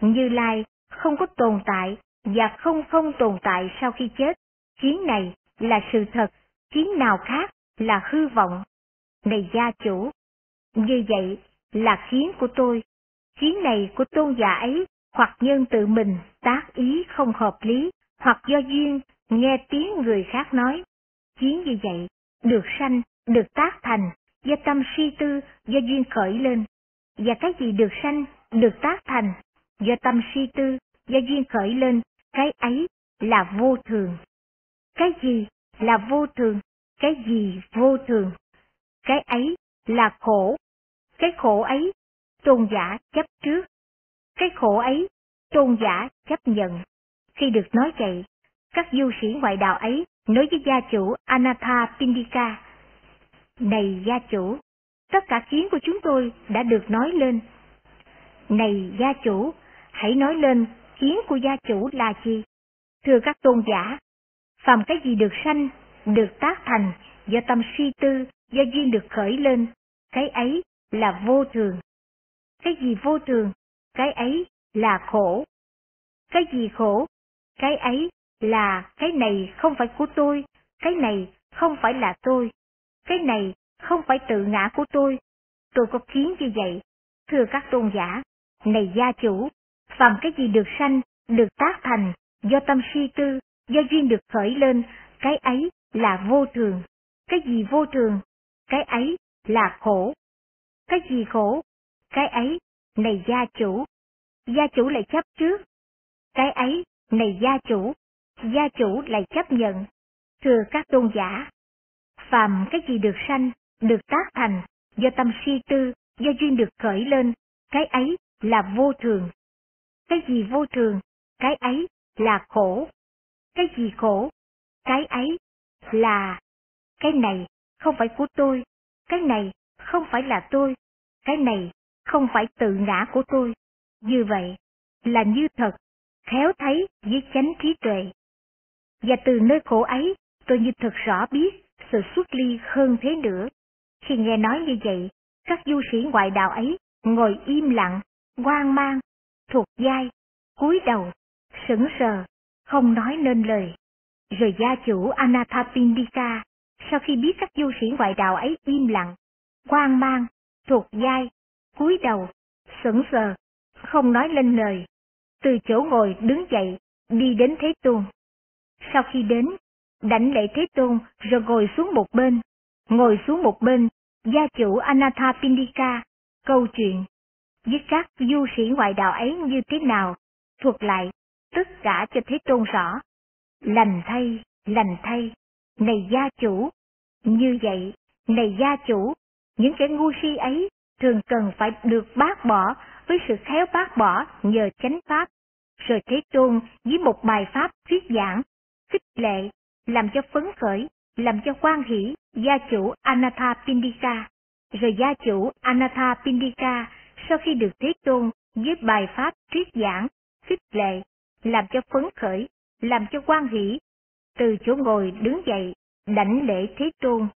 Như Lai không có tồn tại và không không tồn tại sau khi chết. Kiến này là sự thật, kiến nào khác là hư vọng. Này gia chủ, như vậy là kiến của tôi. Kiến này của tôn giả ấy, hoặc nhân tự mình tác ý không hợp lý, hoặc do duyên nghe tiếng người khác nói. Kiến như vậy, được sanh, được tác thành, do tâm suy tư, do duyên khởi lên. Và cái gì được sanh, được tác thành, do tâm suy tư, do duyên khởi lên, cái ấy là vô thường. Cái gì là vô thường? cái gì vô thường, cái ấy là khổ, cái khổ ấy tôn giả chấp trước, cái khổ ấy tôn giả chấp nhận. Khi được nói vậy, các du sĩ ngoại đạo ấy nói với gia chủ Anatha Pindika, Này gia chủ, tất cả kiến của chúng tôi đã được nói lên. Này gia chủ, hãy nói lên kiến của gia chủ là gì? Thưa các tôn giả, phàm cái gì được sanh, được tác thành, do tâm suy tư, do duyên được khởi lên, cái ấy là vô thường. Cái gì vô thường, cái ấy là khổ. Cái gì khổ, cái ấy là cái này không phải của tôi, cái này không phải là tôi, cái này không phải tự ngã của tôi. Tôi có kiến như vậy, thưa các tôn giả, này gia chủ, phàm cái gì được sanh, được tác thành, do tâm suy tư, do duyên được khởi lên, cái ấy là vô thường. Cái gì vô thường, cái ấy là khổ. Cái gì khổ, cái ấy, này gia chủ. Gia chủ lại chấp trước. Cái ấy, này gia chủ, gia chủ lại chấp nhận. Thưa các tôn giả, phàm cái gì được sanh, được tác thành, do tâm suy tư, do duyên được khởi lên, cái ấy là vô thường. Cái gì vô thường, cái ấy là khổ. Cái gì khổ, cái ấy là cái này không phải của tôi, cái này không phải là tôi, cái này không phải tự ngã của tôi. Như vậy là như thật, khéo thấy với chánh trí tuệ. Và từ nơi khổ ấy, tôi như thật rõ biết sự xuất ly hơn thế nữa. Khi nghe nói như vậy, các du sĩ ngoại đạo ấy ngồi im lặng, hoang mang, thuộc dai, cúi đầu, sững sờ, không nói nên lời. Rồi gia chủ Anathapindika, sau khi biết các du sĩ ngoại đạo ấy im lặng, hoang mang, thuộc dai, cúi đầu, sững sờ, không nói lên lời, từ chỗ ngồi đứng dậy, đi đến Thế Tôn. Sau khi đến, đảnh lễ Thế Tôn rồi ngồi xuống một bên, ngồi xuống một bên, gia chủ Anathapindika, câu chuyện với các du sĩ ngoại đạo ấy như thế nào, thuộc lại tất cả cho Thế Tôn rõ. Lành thay, lành thay, này gia chủ, như vậy, này gia chủ, những kẻ ngu si ấy thường cần phải được bác bỏ với sự khéo bác bỏ nhờ chánh pháp, rồi Thế Tôn với một bài pháp thuyết giảng, khích lệ, làm cho phấn khởi, làm cho quan hỷ gia chủ Anatha Pindika. Rồi gia chủ Anatha Pindika sau khi được Thế Tôn với bài pháp thuyết giảng, khích lệ, làm cho phấn khởi, làm cho quan hỷ, từ chỗ ngồi đứng dậy, đảnh lễ Thế Tôn,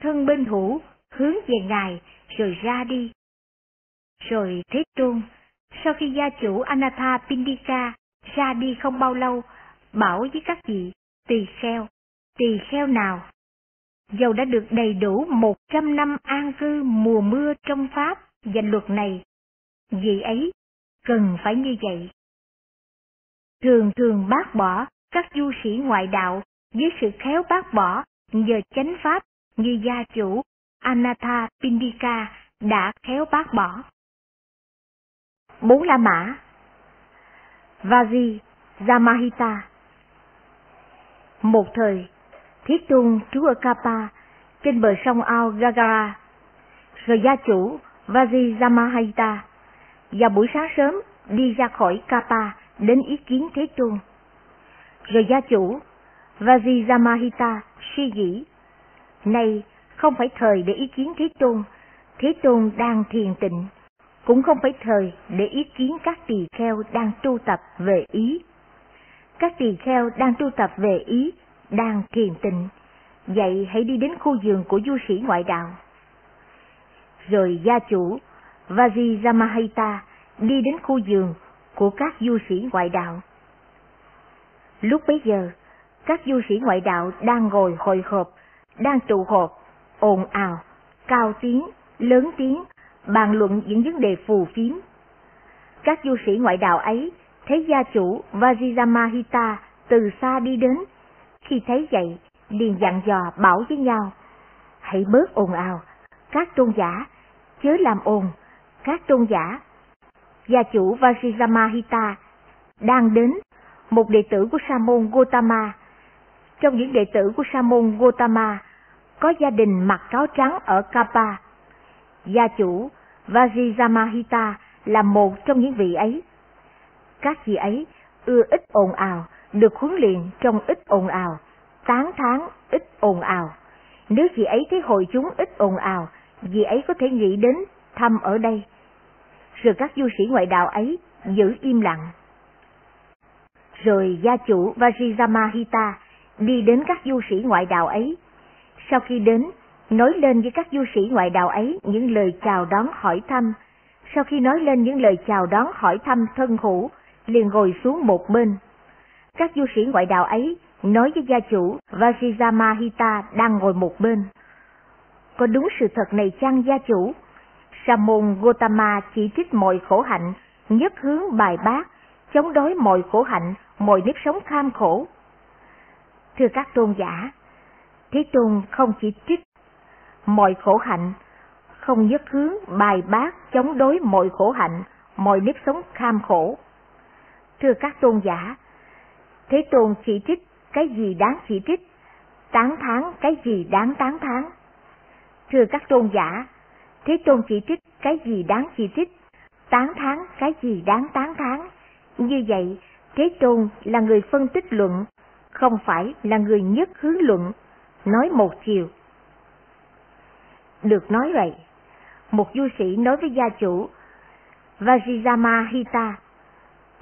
thân bên hữu, hướng về Ngài, rồi ra đi. Rồi Thế Tôn, sau khi gia chủ Anatha Pindika ra đi không bao lâu, bảo với các vị, tỳ kheo, tỳ kheo nào? Dầu đã được đầy đủ một trăm năm an cư mùa mưa trong Pháp và luật này, vị ấy cần phải như vậy. Thường thường bác bỏ các du sĩ ngoại đạo với sự khéo bác bỏ nhờ chánh pháp như gia chủ Anatha Pindika đã khéo bác bỏ. Bốn La Mã Vaji Zamahita Một thời, Thiết Tôn trú ở Kapa, trên bờ sông ao Gagara, rồi gia chủ Vaji Zamahita vào buổi sáng sớm đi ra khỏi Kapa đến ý kiến Thế Tôn. Rồi gia chủ Vajijamahita suy nghĩ, này không phải thời để ý kiến Thế Tôn, Thế Tôn đang thiền tịnh, cũng không phải thời để ý kiến các tỳ kheo đang tu tập về ý. Các tỳ kheo đang tu tập về ý, đang thiền tịnh, vậy hãy đi đến khu vườn của du sĩ ngoại đạo. Rồi gia chủ Vajijamahita đi đến khu vườn của các du sĩ ngoại đạo. Lúc bấy giờ, các du sĩ ngoại đạo đang ngồi hội họp, đang tụ họp, ồn ào, cao tiếng, lớn tiếng, bàn luận những vấn đề phù phiếm. Các du sĩ ngoại đạo ấy thấy gia chủ Vajramahita từ xa đi đến. Khi thấy vậy, liền dặn dò bảo với nhau, hãy bớt ồn ào, các tôn giả, chớ làm ồn, các tôn giả. Gia chủ Vajramahita đang đến, một đệ tử của Sa môn Gotama. Trong những đệ tử của Sa môn Gotama có gia đình mặc áo trắng ở Kapa. Gia chủ Vajramahita là một trong những vị ấy. Các vị ấy ưa ít ồn ào, được huấn luyện trong ít ồn ào, tán thán ít ồn ào. Nếu vị ấy thấy hội chúng ít ồn ào, vị ấy có thể nghĩ đến thăm ở đây. Rồi các du sĩ ngoại đạo ấy giữ im lặng. Rồi gia chủ Vajramahita đi đến các du sĩ ngoại đạo ấy. Sau khi đến, nói lên với các du sĩ ngoại đạo ấy những lời chào đón hỏi thăm. Sau khi nói lên những lời chào đón hỏi thăm thân hữu, liền ngồi xuống một bên. Các du sĩ ngoại đạo ấy nói với gia chủ Vajrasamahita đang ngồi một bên. Có đúng sự thật này chăng gia chủ? Sa môn Gotama chỉ trích mọi khổ hạnh, nhất hướng bài bác, chống đối mọi khổ hạnh, mọi nếp sống kham khổ. Thưa các tôn giả, Thế Tôn không chỉ trích mọi khổ hạnh, không nhất hướng bài bác chống đối mọi khổ hạnh, mọi nếp sống kham khổ. Thưa các tôn giả, Thế Tôn chỉ trích cái gì đáng chỉ trích, tán thán cái gì đáng tán thán. Thưa các tôn giả, Thế Tôn chỉ trích cái gì đáng chỉ trích, tán thán cái gì đáng tán thán. Như vậy, Thế Tôn là người phân tích luận, không phải là người nhất hướng luận, nói một chiều. Được nói vậy, một du sĩ nói với gia chủ Vajijama Hita,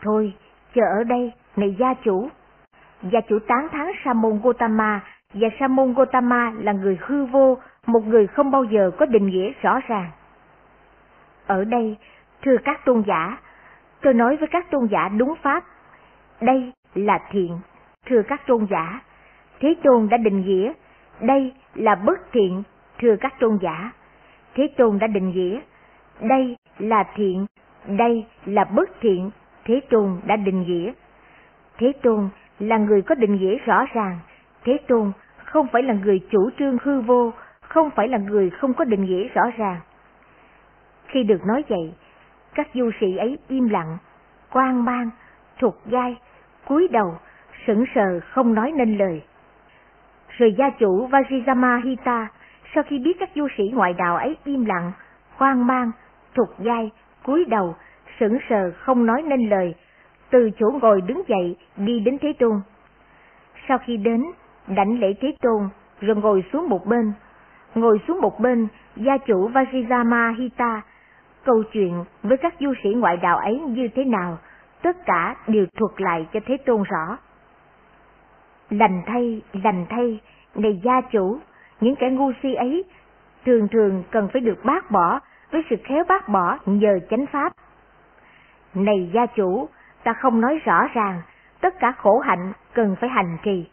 Thôi, chờ ở đây, này gia chủ. Gia chủ tán thán Sa môn Gotama, và Sa môn Gotama là người hư vô, một người không bao giờ có định nghĩa rõ ràng. Ở đây, thưa các tôn giả, tôi nói với các tôn giả đúng pháp, đây là thiện, thưa các tôn giả. Thế Tôn đã định nghĩa, đây là bất thiện, thưa các tôn giả. Thế Tôn đã định nghĩa, đây là thiện, đây là bất thiện, Thế Tôn đã định nghĩa. Thế Tôn là người có định nghĩa rõ ràng, Thế Tôn không phải là người chủ trương hư vô, không phải là người không có định nghĩa rõ ràng. Khi được nói vậy, các du sĩ ấy im lặng, quan mang, thuộc gai, cúi đầu, sững sờ không nói nên lời. Rồi gia chủ Vajrayama Hita, sau khi biết các du sĩ ngoại đạo ấy im lặng, hoang mang, thụt gai, cúi đầu, sững sờ không nói nên lời, từ chỗ ngồi đứng dậy đi đến Thế Tôn. Sau khi đến, đảnh lễ Thế Tôn, rồi ngồi xuống một bên. Ngồi xuống một bên, gia chủ Vajrayama Hita câu chuyện với các du sĩ ngoại đạo ấy như thế nào, tất cả đều thuật lại cho Thế Tôn rõ. Lành thay, lành thay, này gia chủ, những kẻ ngu si ấy thường thường cần phải được bác bỏ với sự khéo bác bỏ nhờ chánh pháp. Này gia chủ, ta không nói rõ ràng, tất cả khổ hạnh cần phải hành trì.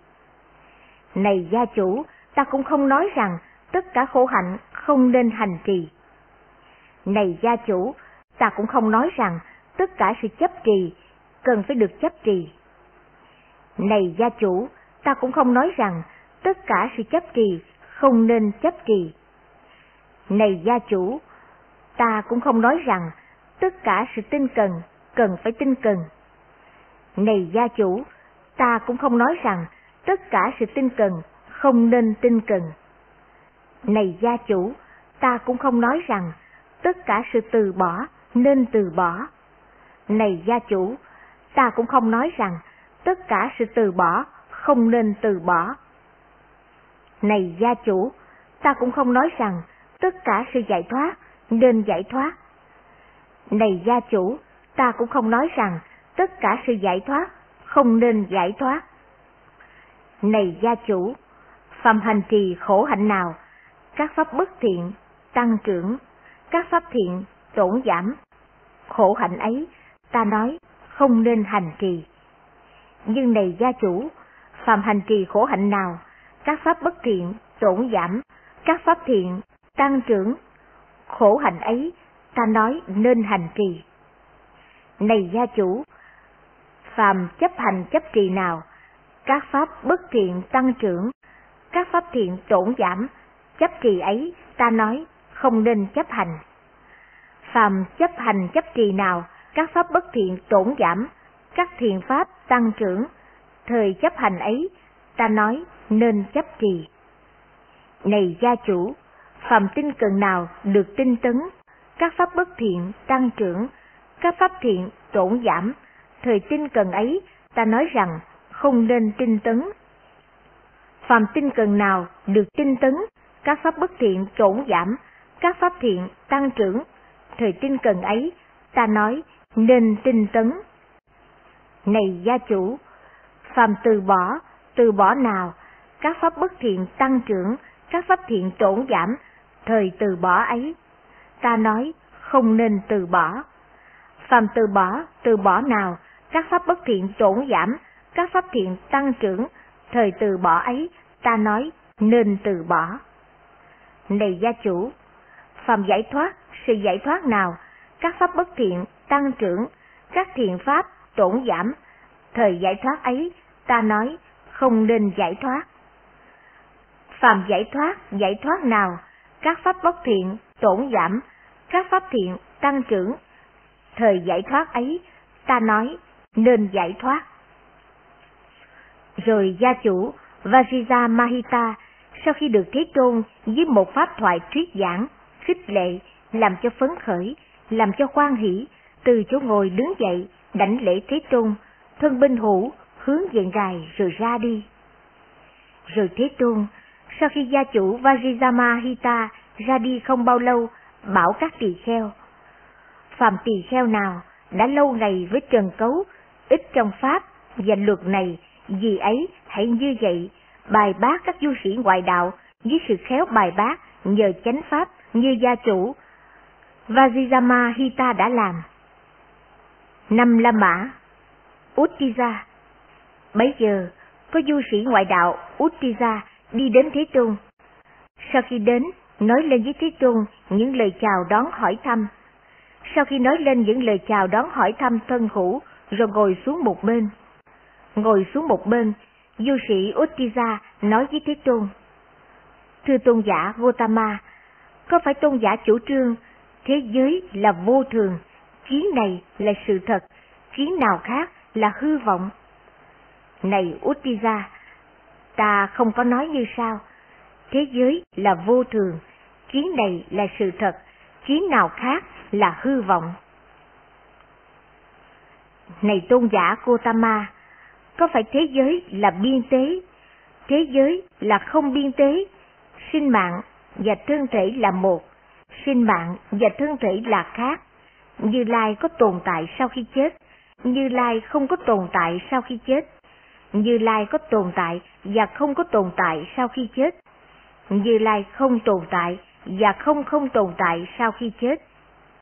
Này gia chủ, ta cũng không nói rằng tất cả khổ hạnh không nên hành trì. Này gia chủ, ta cũng không nói rằng tất cả sự chấp trì cần phải được chấp trì. Này gia chủ, ta cũng không nói rằng tất cả sự chấp trì không nên chấp trì. Này gia chủ, ta cũng không nói rằng tất cả sự tinh cần cần phải tinh cần. Này gia chủ, ta cũng không nói rằng tất cả sự tinh cần không nên tinh cần. Này gia chủ, ta cũng không nói rằng tất cả sự từ bỏ nên từ bỏ. Này gia chủ, ta cũng không nói rằng tất cả sự từ bỏ không nên từ bỏ. Này gia chủ, ta cũng không nói rằng tất cả sự giải thoát nên giải thoát. Này gia chủ, ta cũng không nói rằng tất cả sự giải thoát không nên giải thoát. Này gia chủ, phàm hành trì khổ hạnh nào, các pháp bất thiện, tăng trưởng, các pháp thiện, tổn giảm. Khổ hạnh ấy, ta nói, không nên hành trì. Nhưng này gia chủ, phàm hành trì khổ hạnh nào, các pháp bất thiện, tổn giảm, các pháp thiện, tăng trưởng. Khổ hạnh ấy, ta nói nên hành trì. Này gia chủ, phàm chấp hành chấp trì nào, các pháp bất thiện tăng trưởng, các pháp thiện tổn giảm, chấp trì ấy ta nói không nên chấp hành. Phàm chấp hành chấp trì nào, các pháp bất thiện tổn giảm, các thiện pháp tăng trưởng, thời chấp hành ấy ta nói nên chấp trì. Này gia chủ, phàm tinh cần nào được tinh tấn, các pháp bất thiện tăng trưởng, các pháp thiện tổn giảm, thời tinh cần ấy ta nói rằng không nên tinh tấn. Phàm tinh cần nào được tinh tấn, các pháp bất thiện tổn giảm, các pháp thiện tăng trưởng, thời tinh cần ấy ta nói nên tinh tấn. Này gia chủ, phàm từ bỏ, từ bỏ nào, các pháp bất thiện tăng trưởng, các pháp thiện tổn giảm, thời từ bỏ ấy. Ta nói không nên từ bỏ. Phàm từ bỏ, từ bỏ nào, các pháp bất thiện tổn giảm, các pháp thiện tăng trưởng, thời từ bỏ ấy, ta nói nên từ bỏ. Này gia chủ, phàm giải thoát, sự giải thoát nào, các pháp bất thiện tăng trưởng, các thiện pháp tổn giảm, thời giải thoát ấy, ta nói không nên giải thoát. Phàm giải thoát, giải thoát nào, các pháp bất thiện tổn giảm, các pháp thiện tăng trưởng, thời giải thoát ấy, ta nói nên giải thoát. Rồi gia chủ Vajira Mahita sau khi được Thế Tôn với một pháp thoại thuyết giảng, khích lệ, làm cho phấn khởi, làm cho khoan hỷ, từ chỗ ngồi đứng dậy, đảnh lễ Thế Tôn, thân binh hữu, hướng diện gài rồi ra đi. Rồi Thế Tôn, sau khi gia chủ Vajrayama Hita ra đi không bao lâu, bảo các tỳ kheo. phạm tỳ kheo nào đã lâu ngày với trần cấu, ít trong pháp và luật này, vì ấy hãy như vậy, bài bác các du sĩ ngoại đạo với sự khéo bài bác nhờ chánh pháp như gia chủ Vajrayama Hita đã làm. Năm La Mã Uttiza Bấy giờ, có du sĩ ngoại đạo Uttiza đi đến Thế Tôn. Sau khi đến, nói lên với Thế Tôn những lời chào đón hỏi thăm. Sau khi nói lên những lời chào đón hỏi thăm thân hữu, rồi ngồi xuống một bên. Ngồi xuống một bên, du sĩ Uttiza nói với Thế Tôn. Thưa tôn giả Gotama, có phải tôn giả chủ trương thế giới là vô thường, kiến này là sự thật, kiến nào khác là hư vọng? Này Uttija, ta không có nói như sao, thế giới là vô thường, kiến này là sự thật, kiến nào khác là hư vọng. Này tôn giả Kotama, có phải thế giới là biên tế, thế giới là không biên tế, sinh mạng và thân thể là một, sinh mạng và thân thể là khác. Như Lai có tồn tại sau khi chết, Như Lai không có tồn tại sau khi chết. Như Lai có tồn tại và không có tồn tại sau khi chết. Như Lai không tồn tại và không không tồn tại sau khi chết.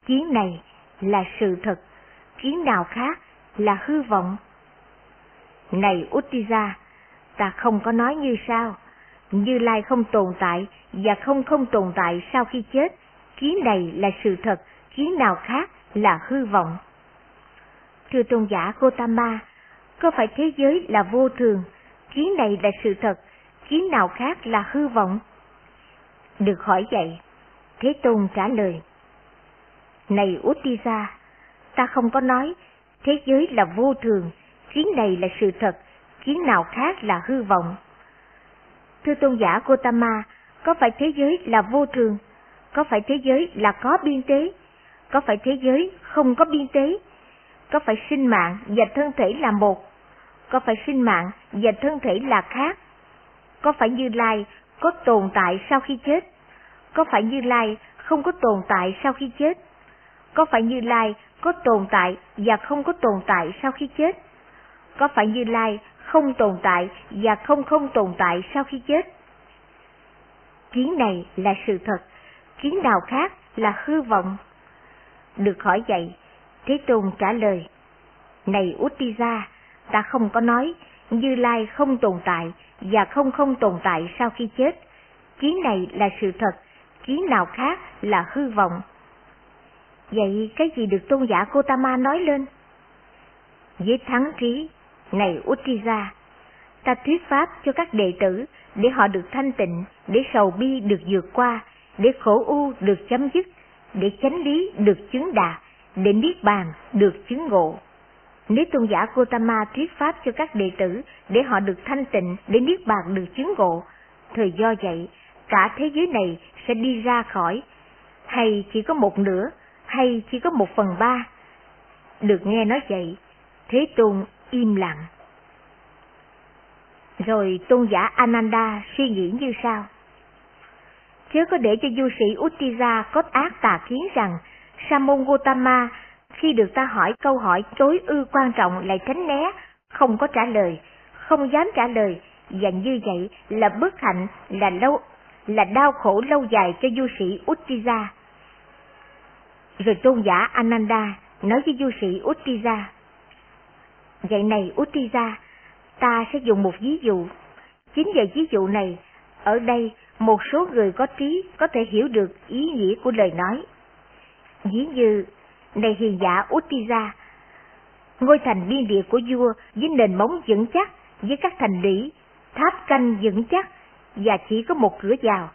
Kiến này là sự thật, kiến nào khác là hư vọng. Này Uttija, ta không có nói như sao. Như Lai không tồn tại và không không tồn tại sau khi chết. Kiến này là sự thật, kiến nào khác là hư vọng. Thưa tôn giả Gotama, có phải thế giới là vô thường, kiến này là sự thật, kiến nào khác là hư vọng? Được hỏi vậy, Thế Tôn trả lời. Này Uttisa, ta không có nói thế giới là vô thường, kiến này là sự thật, kiến nào khác là hư vọng. Thưa tôn giả Gotama, có phải thế giới là vô thường? Có phải thế giới là có biên tế? Có phải thế giới không có biên tế? Có phải sinh mạng và thân thể là một? Có phải sinh mạng và thân thể là khác? Có phải Như Lai có tồn tại sau khi chết? Có phải Như Lai không có tồn tại sau khi chết? Có phải Như Lai có tồn tại và không có tồn tại sau khi chết? Có phải Như Lai không tồn tại và không không tồn tại sau khi chết? Kiến này là sự thật, kiến nào khác là hư vọng. Được hỏi vậy, Thế Tôn trả lời, Này Uttija, ta không có nói Như Lai không tồn tại và không không tồn tại sau khi chết. Kiến này là sự thật, kiến nào khác là hư vọng. Vậy cái gì được tôn giả Kotama nói lên? Với thắng trí, này Uttija, ta thuyết pháp cho các đệ tử để họ được thanh tịnh, để sầu bi được vượt qua, để khổ u được chấm dứt, để chánh lý được chứng đạt, để niết bàn được chứng ngộ. Nếu tôn giả Gotama thuyết pháp cho các đệ tử để họ được thanh tịnh, để niết bàn được chứng ngộ, thời do vậy, cả thế giới này sẽ đi ra khỏi, hay chỉ có một nửa, hay chỉ có một phần ba. Được nghe nói vậy, Thế Tôn im lặng. Rồi tôn giả Ananda suy nghĩ như sau. Chớ có để cho du sĩ Uttija có ác tà kiến rằng Samon Gotama khi được ta hỏi câu hỏi tối ư quan trọng lại tránh né, không có trả lời, không dám trả lời, và như vậy là bất hạnh, là lâu là đau khổ lâu dài cho du sĩ Uttiza. Rồi tôn giả Ananda nói với du sĩ Uttiza, Vậy này Uttiza, ta sẽ dùng một ví dụ. Chính về ví dụ này, ở đây một số người có trí có thể hiểu được ý nghĩa của lời nói. Ví như, này hiền giả Uttija, ngôi thành biên địa của vua với nền móng vững chắc, với các thành lũy, tháp canh vững chắc và chỉ có một cửa vào.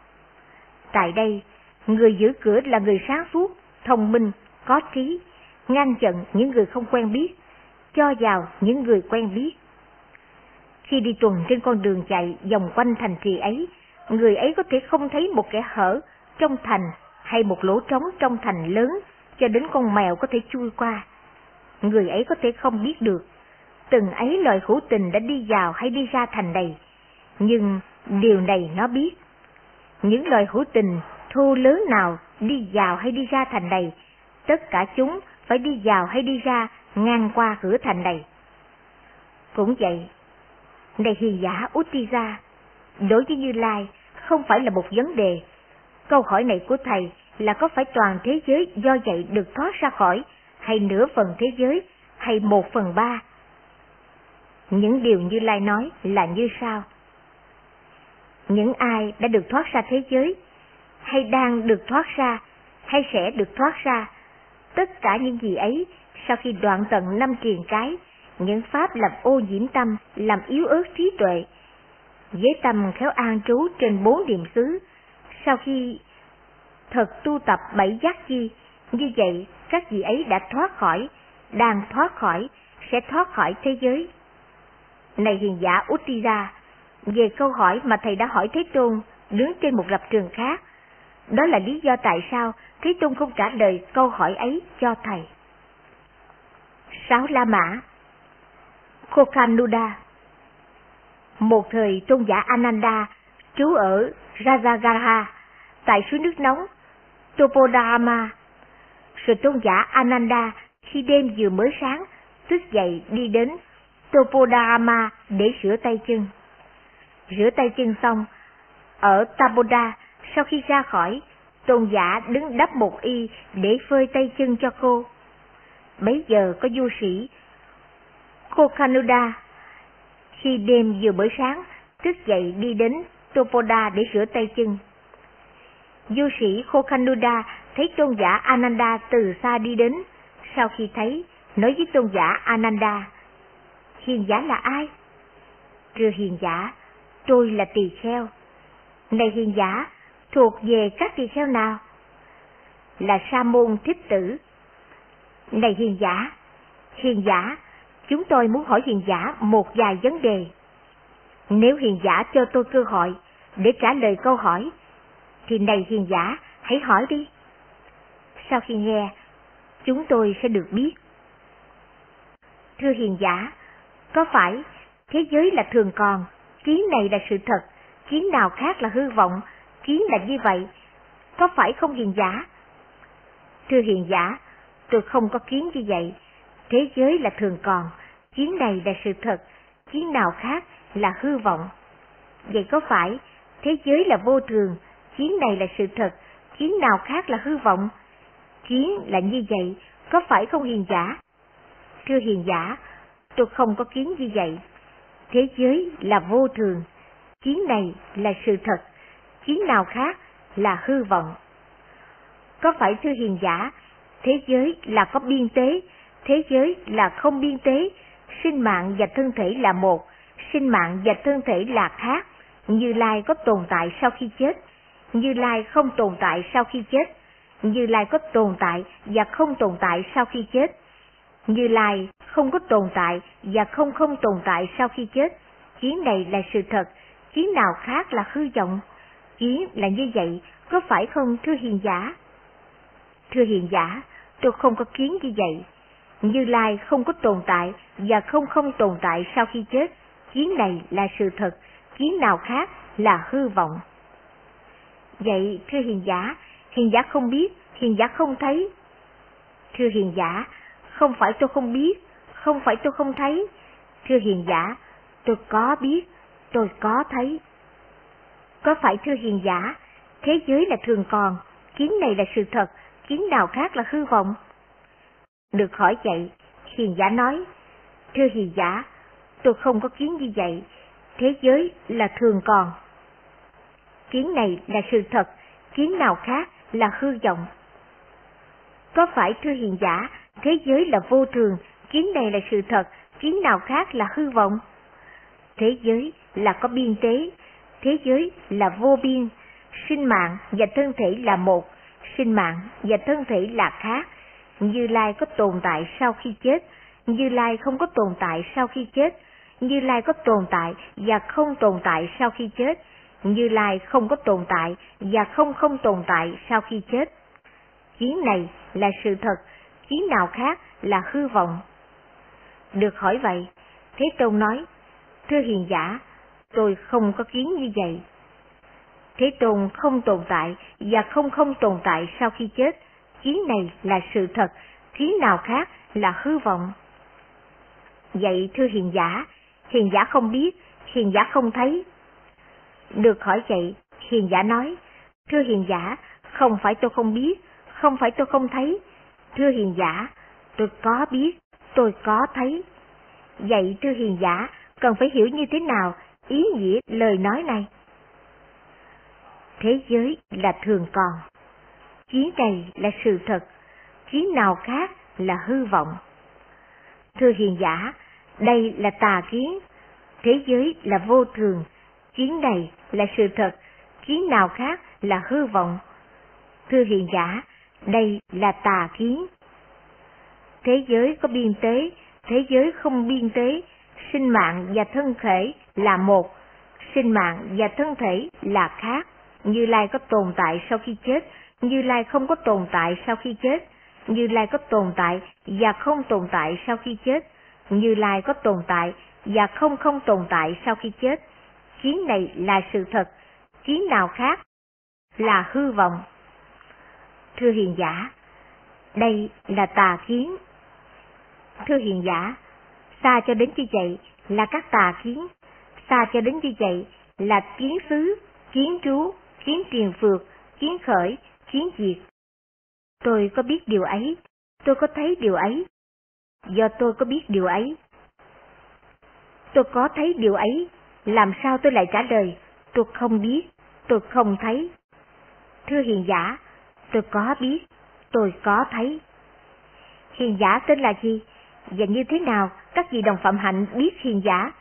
Tại đây, người giữ cửa là người sáng suốt, thông minh, có trí, ngăn chặn những người không quen biết, cho vào những người quen biết. Khi đi tuần trên con đường chạy vòng quanh thành trì ấy, người ấy có thể không thấy một kẻ hở trong thành hay một lỗ trống trong thành lớn cho đến con mèo có thể chui qua. Người ấy có thể không biết được từng ấy loài hữu tình đã đi vào hay đi ra thành này, nhưng điều này nó biết. Những loài hữu tình thu lớn nào đi vào hay đi ra thành này, tất cả chúng phải đi vào hay đi ra ngang qua cửa thành này. Cũng vậy, này hì giả Uttija, đối với Như Lai không phải là một vấn đề. Câu hỏi này của thầy là có phải toàn thế giới do vậy được thoát ra khỏi, hay nửa phần thế giới, hay một phần ba? Những điều Như Lai nói là như sau. Những ai đã được thoát ra thế giới, hay đang được thoát ra, hay sẽ được thoát ra, tất cả những gì ấy sau khi đoạn tận năm triền cái, những pháp làm ô nhiễm tâm, làm yếu ớt trí tuệ. Với tâm khéo an trú trên bốn điểm xứ, sau khi thật tu tập bảy giác chi, như vậy các vị ấy đã thoát khỏi, đang thoát khỏi, sẽ thoát khỏi thế giới. Này hiền giả Uttira, về câu hỏi mà thầy đã hỏi Thế Tôn đứng trên một lập trường khác, đó là lý do tại sao Thế Tôn không trả lời câu hỏi ấy cho thầy. Sáu La Mã Kokanuda Một thời tôn giả Ananda trú ở Rajagaha tại suối nước nóng Topodama. Rồi tôn giả Ananda khi đêm vừa mới sáng thức dậy đi đến Topodama để rửa tay chân. Rửa tay chân xong, ở Taboda sau khi ra khỏi, tôn giả đứng đắp một y để phơi tay chân cho cô. Bấy giờ có du sĩ Kokanuda khi đêm vừa mới sáng thức dậy đi đến Topoda để rửa tay chân. Du sĩ Kokanuda thấy tôn giả Ananda từ xa đi đến, sau khi thấy, nói với tôn giả Ananda, hiền giả là ai? Thưa hiền giả, tôi là tỳ kheo. Này hiền giả, thuộc về các tỳ kheo nào? Là sa môn thiếp tử. Này hiền giả, hiền giả, chúng tôi muốn hỏi hiền giả một vài vấn đề. Nếu hiền giả cho tôi cơ hội để trả lời câu hỏi, thì này hiền giả, hãy hỏi đi. Sau khi nghe, chúng tôi sẽ được biết. Thưa hiền giả, có phải thế giới là thường còn, kiến này là sự thật, kiến nào khác là hư vọng, kiến là như vậy, có phải không hiền giả? Thưa hiền giả, tôi không có kiến như vậy, thế giới là thường còn, kiến này là sự thật, kiến nào khác là hư vọng. Vậy có phải thế giới là vô thường, kiến này là sự thật, kiến nào khác là hư vọng? Kiến là như vậy, có phải không hiền giả? Thưa hiền giả, tôi không có kiến như vậy. Thế giới là vô thường, kiến này là sự thật, kiến nào khác là hư vọng. Có phải thưa hiền giả, thế giới là có biên tế, thế giới là không biên tế, sinh mạng và thân thể là một, sinh mạng và thân thể là khác, Như Lai có tồn tại sau khi chết, như Lai không tồn tại sau khi chết, Như Lai có tồn tại và không tồn tại sau khi chết, Như Lai không có tồn tại và không không tồn tại sau khi chết, kiến này là sự thật, kiến nào khác là hư vọng, kiến là như vậy, có phải không thưa hiền giả? Thưa hiền giả, tôi không có kiến như vậy. Như Lai không có tồn tại và không không tồn tại sau khi chết. Kiến này là sự thật, kiến nào khác là hư vọng. Vậy thưa hiền giả, hiền giả không biết, hiền giả không thấy. Thưa hiền giả, không phải tôi không biết, không phải tôi không thấy. Thưa hiền giả, tôi có biết, tôi có thấy. Có phải thưa hiền giả, thế giới là thường còn, kiến này là sự thật, kiến nào khác là hư vọng? Được hỏi vậy, hiền giả nói, thưa hiền giả, tôi không có kiến như vậy, thế giới là thường còn. Kiến này là sự thật, kiến nào khác là hư vọng. Có phải thưa hiền giả, thế giới là vô thường, kiến này là sự thật, kiến nào khác là hư vọng? Thế giới là có biên tế, thế giới là vô biên, sinh mạng và thân thể là một, sinh mạng và thân thể là khác. Như Lai có tồn tại sau khi chết, Như Lai không có tồn tại sau khi chết, Như Lai có tồn tại và không tồn tại sau khi chết, như Lai không có tồn tại và không không tồn tại sau khi chết. Kiến này là sự thật, kiến nào khác là hư vọng. Được hỏi vậy, Thế Tôn nói, Thưa hiền giả, tôi không có kiến như vậy. Thế Tôn không tồn tại và không không tồn tại sau khi chết, kiến này là sự thật, kiến nào khác là hư vọng. Vậy thưa hiền giả, hiền giả không biết, hiền giả không thấy. Được hỏi vậy, hiền giả nói, thưa hiền giả, không phải tôi không biết, không phải tôi không thấy. Thưa hiền giả, tôi có biết, tôi có thấy. Vậy thưa hiền giả, cần phải hiểu như thế nào ý nghĩa lời nói này? Thế giới là thường còn. Kiến này là sự thật, kiến nào khác là hư vọng. Thưa hiền giả, đây là tà kiến, thế giới là vô thường, kiến này là sự thật, kiến nào khác là hư vọng. Thưa hiền giả, đây là tà kiến. Thế giới có biên tế, thế giới không biên tế, sinh mạng và thân thể là một, sinh mạng và thân thể là khác. Như Lai có tồn tại sau khi chết, Như Lai không có tồn tại sau khi chết, Như Lai có tồn tại và không tồn tại sau khi chết, Như Lai có tồn tại và không không tồn tại sau khi chết. Kiến này là sự thật, kiến nào khác là hư vọng. Thưa hiền giả, đây là tà kiến. Thưa hiền giả, xa cho đến như vậy là các tà kiến, xa cho đến như vậy là kiến xứ, kiến trú, kiến tiền phượt, kiến khởi, kiến diệt. Tôi có biết điều ấy, tôi có thấy điều ấy, do tôi có biết điều ấy. Tôi có thấy điều ấy, làm sao tôi lại trả lời, tôi không biết, tôi không thấy. Thưa hiền giả, tôi có biết, tôi có thấy. Hiền giả tên là gì? Và như thế nào các vị đồng phạm hạnh biết hiền giả?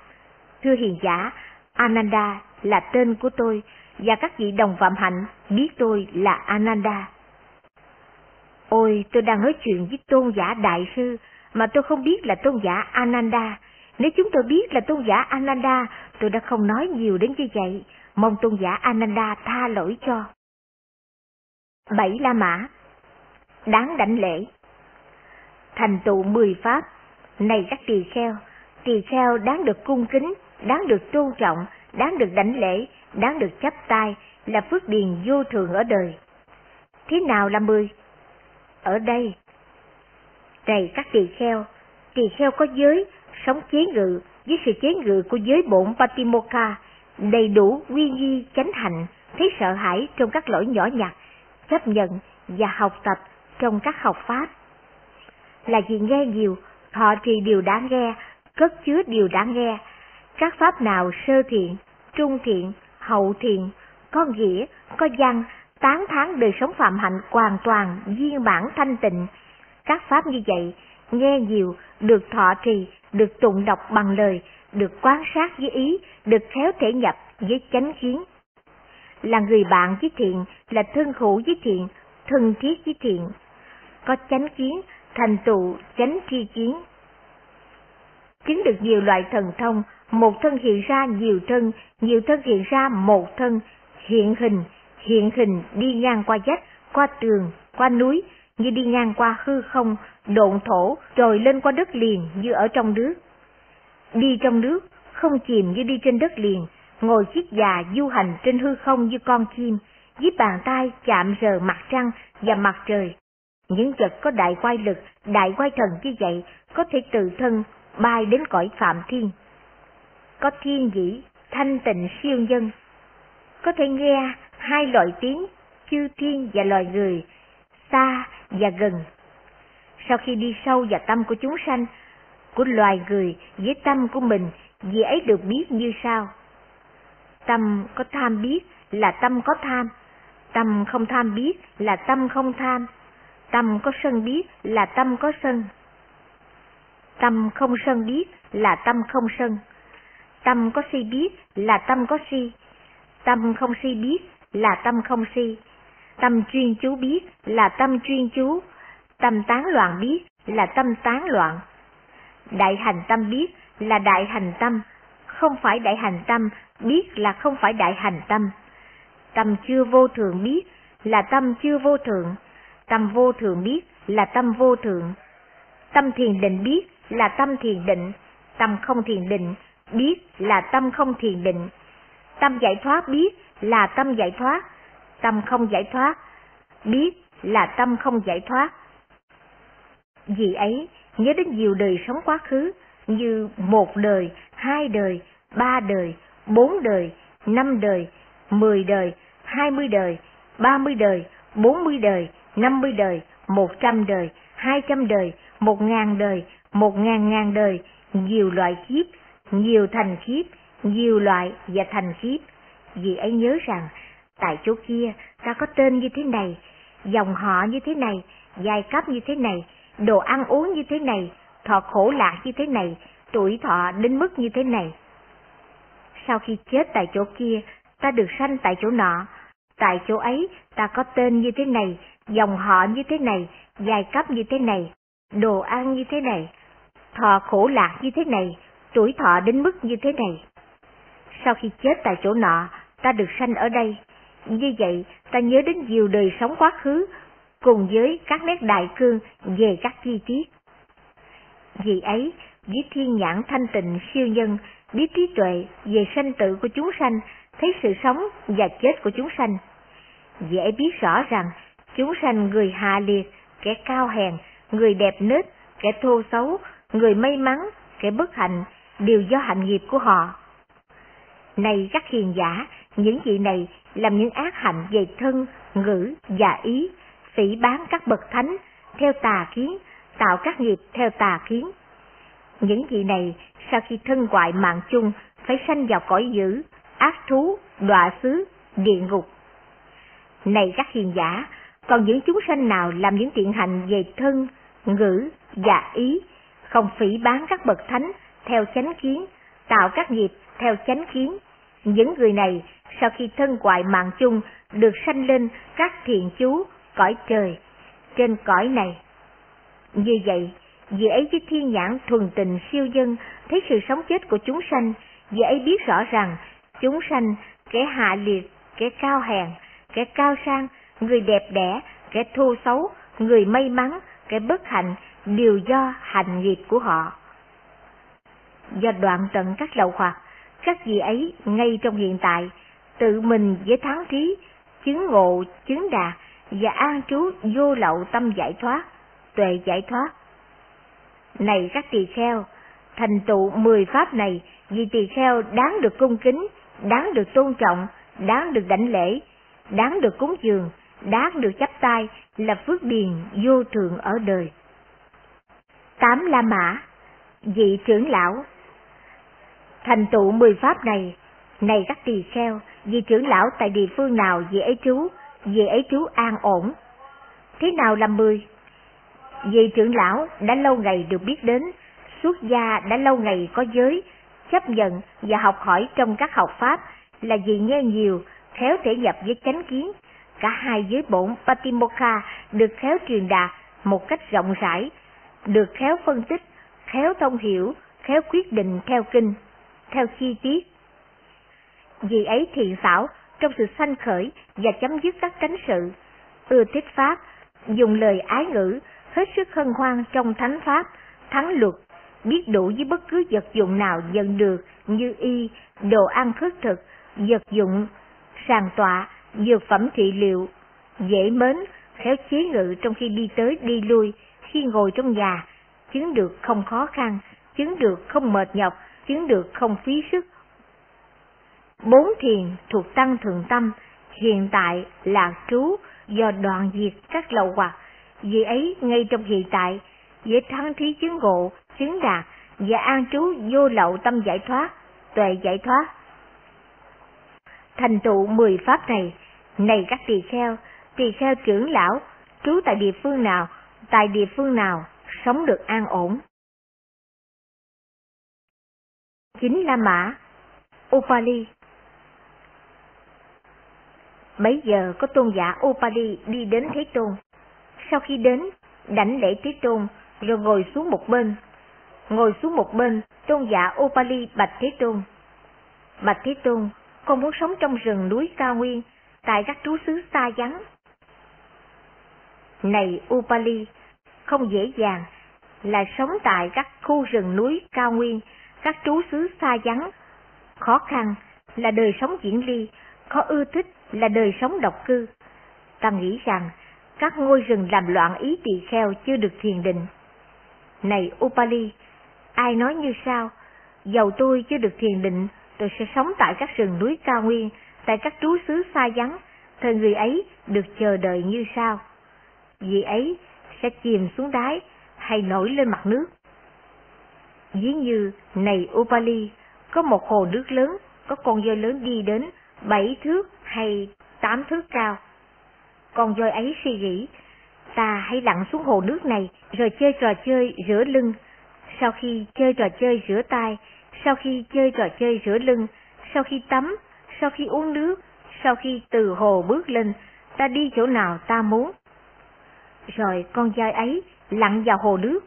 Thưa hiền giả, Ananda là tên của tôi, và các vị đồng phạm hạnh biết tôi là Ananda. Ôi, tôi đang nói chuyện với tôn giả đại sư, mà tôi không biết là tôn giả Ananda. Nếu chúng tôi biết là tôn giả Ananda, tôi đã không nói nhiều đến như vậy. Mong tôn giả Ananda tha lỗi cho. Bảy La Mã Đáng đảnh lễ Thành tựu mười pháp Này các tỳ kheo, tỳ kheo đáng được cung kính, đáng được tôn trọng, đáng được đảnh lễ, đáng được chấp tay, là phước điền vô thường ở đời. Thế nào là mười? Ở đây. Này các tỳ kheo, tỳ kheo có giới, sống chế ngự với sự chế ngự của giới bổn Patimokkha, đầy đủ quy nghi chánh hạnh, thấy sợ hãi trong các lỗi nhỏ nhặt, chấp nhận và học tập trong các học pháp. Là vì nghe nhiều, thọ trì điều đáng nghe, cất chứa điều đáng nghe, các pháp nào sơ thiện, trung thiện, hậu thiện, có nghĩa, có văn, tán thán đời sống phạm hạnh hoàn toàn, viên bản thanh tịnh. Các pháp như vậy, nghe nhiều, được thọ trì, được tụng đọc bằng lời, được quan sát với ý, được khéo thể nhập với chánh kiến. Là người bạn với thiện, là thân hữu với thiện, thân thiết với thiện. Có chánh kiến, thành tựu chánh tri kiến. Chứng được nhiều loại thần thông, một thân hiện ra nhiều thân, nhiều thân hiện ra một thân, hiện hình, hiện hình đi ngang qua vách, qua tường, qua núi, như đi ngang qua hư không, độn thổ, rồi lên qua đất liền như ở trong nước. Đi trong nước, không chìm như đi trên đất liền, ngồi chiếc già du hành trên hư không như con chim, với bàn tay chạm rờ mặt trăng và mặt trời. Những vật có đại quay lực, đại quay thần như vậy có thể tự thân bay đến cõi phạm thiên. Có thiên dĩ, thanh tịnh siêu nhân. Có thể nghe hai loại tiếng, chư thiên và loài người, xa và gần. Sau khi đi sâu vào tâm của chúng sanh, của loài người với tâm của mình, vì ấy được biết như sau. Tâm có tham biết là tâm có tham, tâm không tham biết là tâm không tham, tâm có sân biết là tâm có sân. Tâm không sân biết là tâm không sân. Tâm có si biết là tâm có si. Tâm không si biết là tâm không si. Tâm chuyên chú biết là tâm chuyên chú. Tâm tán loạn biết là tâm tán loạn. Đại hành tâm biết là đại hành tâm, không phải đại hành tâm biết là không phải đại hành tâm. Tâm chưa vô thường biết là tâm chưa vô thượng, tâm vô thường biết là tâm vô thượng. Tâm thiền định biết là tâm thiền định, tâm không thiền định biết là tâm không thiền định. Tâm giải thoát biết là tâm giải thoát, tâm không giải thoát biết là tâm không giải thoát. Vì ấy, nhớ đến nhiều đời sống quá khứ, như một đời, hai đời, ba đời, bốn đời, năm đời, mười đời, hai mươi đời, ba mươi đời, bốn mươi đời, năm mươi đời, một trăm đời, hai trăm đời, một ngàn đời, một ngàn ngàn đời, nhiều loại kiếp, nhiều thành kiếp, nhiều loại và thành kiếp. Vì ấy nhớ rằng, tại chỗ kia ta có tên như thế này, dòng họ như thế này, giai cấp như thế này, đồ ăn uống như thế này, thọ khổ lạc như thế này, tuổi thọ đến mức như thế này. Sau khi chết tại chỗ kia, ta được sanh tại chỗ nọ, tại chỗ ấy ta có tên như thế này, dòng họ như thế này, giai cấp như thế này, đồ ăn như thế này, thọ khổ lạc như thế này, tuổi thọ đến mức như thế này. Sau khi chết tại chỗ nọ, ta được sanh ở đây. Như vậy, ta nhớ đến nhiều đời sống quá khứ, cùng với các nét đại cương về các chi tiết. Vì ấy, với thiên nhãn thanh tịnh siêu nhân, biết trí tuệ về sanh tử của chúng sanh, thấy sự sống và chết của chúng sanh. Dễ biết rõ rằng, chúng sanh người hạ liệt, kẻ cao hèn, người đẹp nết, kẻ thô xấu, người may mắn, kẻ bất hạnh, đều do hạnh nghiệp của họ. Này các hiền giả, những vị này làm những ác hạnh về thân, ngữ và ý, phỉ bán các bậc thánh, theo tà kiến, tạo các nghiệp theo tà kiến. Những vị này sau khi thân ngoại mạng chung phải sanh vào cõi dữ, ác thú, đọa xứ, địa ngục. Này các hiền giả, còn những chúng sanh nào làm những tiện hành về thân, ngữ và ý, không phỉ bán các bậc thánh theo chánh kiến, tạo các nghiệp theo chánh kiến. Những người này sau khi thân hoại mạng chung được sanh lên các thiện chú, cõi trời, trên cõi này. Như vậy, vì ấy với thiên nhãn thuần tình siêu dân thấy sự sống chết của chúng sanh, vì ấy biết rõ rằng chúng sanh kẻ hạ liệt, kẻ cao hèn, kẻ cao sang, người đẹp đẽ, kẻ thô xấu, người may mắn, kẻ bất hạnh đều do hành nghiệp của họ. Do đoạn tận các lậu hoặc, các vị ấy ngay trong hiện tại, tự mình với thắng trí, chứng ngộ, chứng đạt và an trú vô lậu tâm giải thoát, tuệ giải thoát. Này các tỳ kheo, thành tựu mười pháp này vì tỳ kheo đáng được cung kính, đáng được tôn trọng, đáng được đảnh lễ, đáng được cúng dường, đáng được chắp tay là phước điền vô thượng ở đời. Tám La Mã Vị trưởng lão Thành tựu mười pháp này, này các tỳ kheo, vị trưởng lão tại địa phương nào vị ấy trú, vị ấy trú an ổn. Thế nào là mười? Vị trưởng lão đã lâu ngày được biết đến, xuất gia đã lâu ngày có giới, chấp nhận và học hỏi trong các học pháp là vì nghe nhiều, khéo thể nhập với chánh kiến. Cả hai giới bổn Patimokha được khéo truyền đạt một cách rộng rãi, được khéo phân tích, khéo thông hiểu, khéo quyết định theo kinh, theo chi tiết. Vì ấy thiện xảo, trong sự sanh khởi và chấm dứt các cánh sự. Ưa thích Pháp, dùng lời ái ngữ, hết sức hân hoan trong thánh Pháp, thắng luật, biết đủ với bất cứ vật dụng nào nhận được như y, đồ ăn khất thực, vật dụng, sàn tọa, dược phẩm trị liệu, dễ mến, khéo chế ngự trong khi đi tới đi lui, khi ngồi trong nhà, chứng được không khó khăn, chứng được không mệt nhọc, chứng được không phí sức. Bốn thiền thuộc tăng thượng tâm, hiện tại là trú do đoạn diệt các lậu hoặc, vì ấy ngay trong hiện tại, dễ thắng thí chứng ngộ, chứng đạt và an trú vô lậu tâm giải thoát, tuệ giải thoát. Thành tụ mười pháp này, này các tỳ kheo, tỳ kheo trưởng lão, trú tại địa phương nào, tại địa phương nào, sống được an ổn. Chính La Mã, Upali Bấy giờ có tôn giả Upali đi đến Thế Tôn. Sau khi đến, đảnh lễ Thế Tôn, rồi ngồi xuống một bên. Ngồi xuống một bên, tôn giả Upali bạch Thế Tôn. Bạch Thế Tôn, con muốn sống trong rừng núi cao nguyên, tại các trú xứ xa vắng. Này Upali, không dễ dàng là sống tại các khu rừng núi cao nguyên, các trú xứ xa vắng. Khó khăn là đời sống diễn ly, khó ưa thích là đời sống độc cư. Ta nghĩ rằng các ngôi rừng làm loạn ý tỳ kheo chưa được thiền định. Này Upali, ai nói như sao? Dầu tôi chưa được thiền định, tôi sẽ sống tại các rừng núi cao nguyên, tại các trú xứ xa vắng, thời người ấy được chờ đợi như sao? Vì ấy sẽ chìm xuống đáy hay nổi lên mặt nước. Ví như này Upali, có một hồ nước lớn, có con voi lớn đi đến bảy thước hay tám thước cao. Con voi ấy suy nghĩ, ta hãy lặn xuống hồ nước này rồi chơi trò chơi rửa lưng. Sau khi chơi trò chơi rửa tay, sau khi chơi trò chơi rửa lưng, sau khi tắm, sau khi uống nước, sau khi từ hồ bước lên, ta đi chỗ nào ta muốn. Rồi con voi ấy lặn vào hồ nước,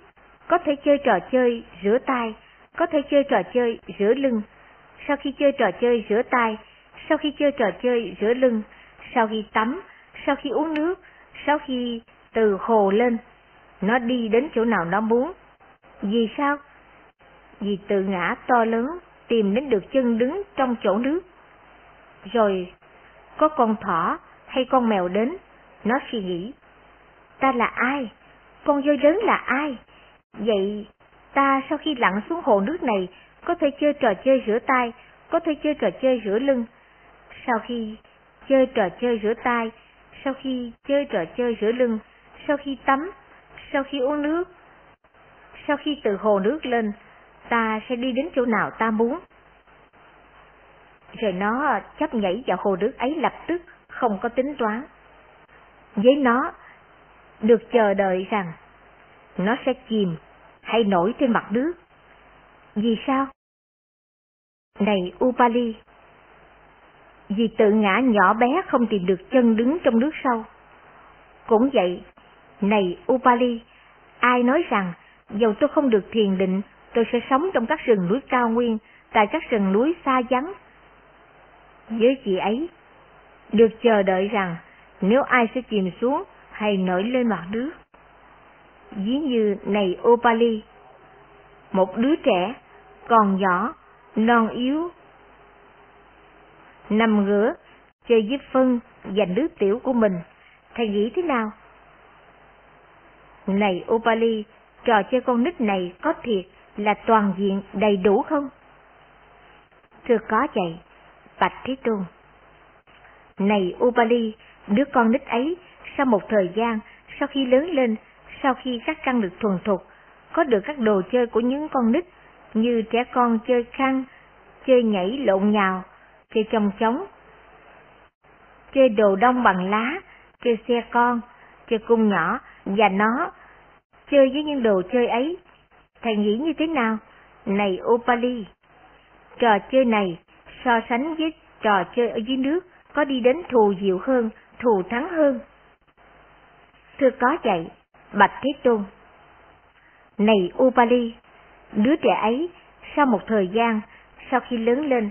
có thể chơi trò chơi rửa tay, có thể chơi trò chơi rửa lưng. Sau khi chơi trò chơi rửa tay, sau khi chơi trò chơi rửa lưng, sau khi tắm, sau khi uống nước, sau khi từ hồ lên, nó đi đến chỗ nào nó muốn. Vì sao? Vì tự ngã to lớn tìm đến được chân đứng trong chỗ nước. Rồi có con thỏ hay con mèo đến, nó suy nghĩ, ta là ai? Con voi lớn là ai? Vậy ta sau khi lặn xuống hồ nước này có thể chơi trò chơi rửa tay, có thể chơi trò chơi rửa lưng. Sau khi chơi trò chơi rửa tay, sau khi chơi trò chơi rửa lưng, sau khi tắm, sau khi uống nước, sau khi từ hồ nước lên, ta sẽ đi đến chỗ nào ta muốn. Rồi nó chấp nhảy vào hồ nước ấy lập tức, không có tính toán. Với nó, được chờ đợi rằng nó sẽ chìm hay nổi trên mặt nước. Vì sao? Này Upali, vì tự ngã nhỏ bé không tìm được chân đứng trong nước sâu. Cũng vậy, này Upali, ai nói rằng dầu tôi không được thiền định, tôi sẽ sống trong các rừng núi cao nguyên, tại các rừng núi xa vắng. Với chị ấy, được chờ đợi rằng nếu ai sẽ chìm xuống hay nổi lên mặt nước. Ví như này Opali, một đứa trẻ, còn nhỏ, non yếu, nằm ngửa, chơi với phân và nước tiểu của mình, thầy nghĩ thế nào? Này Opali, trò chơi con nít này có thiệt là toàn diện đầy đủ không? Thưa có vậy, Bạch Thế Tôn. Này Upali, đứa con nít ấy, sau một thời gian, sau khi lớn lên, sau khi các căn được thuần thục, có được các đồ chơi của những con nít, như trẻ con chơi khăn, chơi nhảy lộn nhào, chơi chồng trống, chơi đồ đông bằng lá, chơi xe con, chơi cung nhỏ, và nó chơi với những đồ chơi ấy. Thầy nghĩ như thế nào? Này Opali, trò chơi này so sánh với trò chơi ở dưới nước có đi đến thù diệu hơn, thù thắng hơn. Thưa có vậy, Bạch Thế Tôn. Này Upali, đứa trẻ ấy, sau một thời gian, sau khi lớn lên,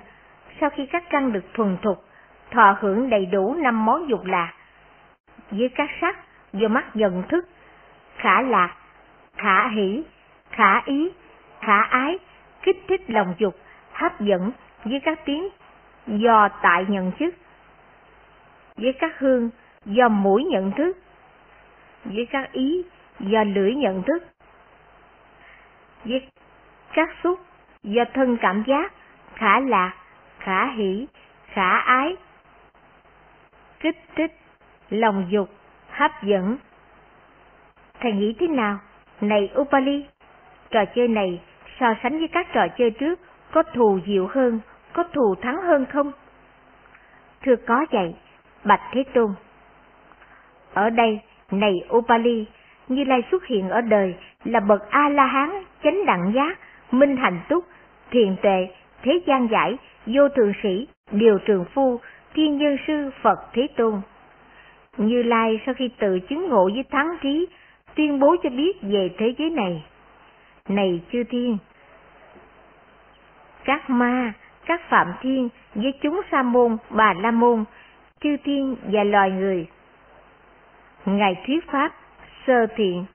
sau khi các căn được thuần thục, thọ hưởng đầy đủ năm món dục lạc. Với các sắc do mắt nhận thức, khả lạc, khả hỷ, khả ý, khả ái, kích thích lòng dục, hấp dẫn với các tiếng do tại nhận thức, với các hương do mũi nhận thức, với các ý do lưỡi nhận thức, với các xúc do thân cảm giác, khả lạc, khả hỷ, khả ái, kích thích, lòng dục, hấp dẫn. Thầy nghĩ thế nào? Này Upali, trò chơi này so sánh với các trò chơi trước có thù diệu hơn, có thù thắng hơn không? Thưa có vậy, Bạch Thế Tôn. Ở đây, này Upali, Như Lai xuất hiện ở đời là bậc A-la-hán, chánh đẳng giác, minh hạnh túc, thiền tuệ, thế gian giải, vô thường sĩ, điều trường phu, thiên nhân sư Phật Thế Tôn. Như Lai sau khi tự chứng ngộ với thắng trí, tuyên bố cho biết về thế giới này. Này chư thiên, các ma, các phạm thiên với chúng sa môn, bà la môn, chư thiên và loài người. Ngài thuyết pháp, sơ thiện,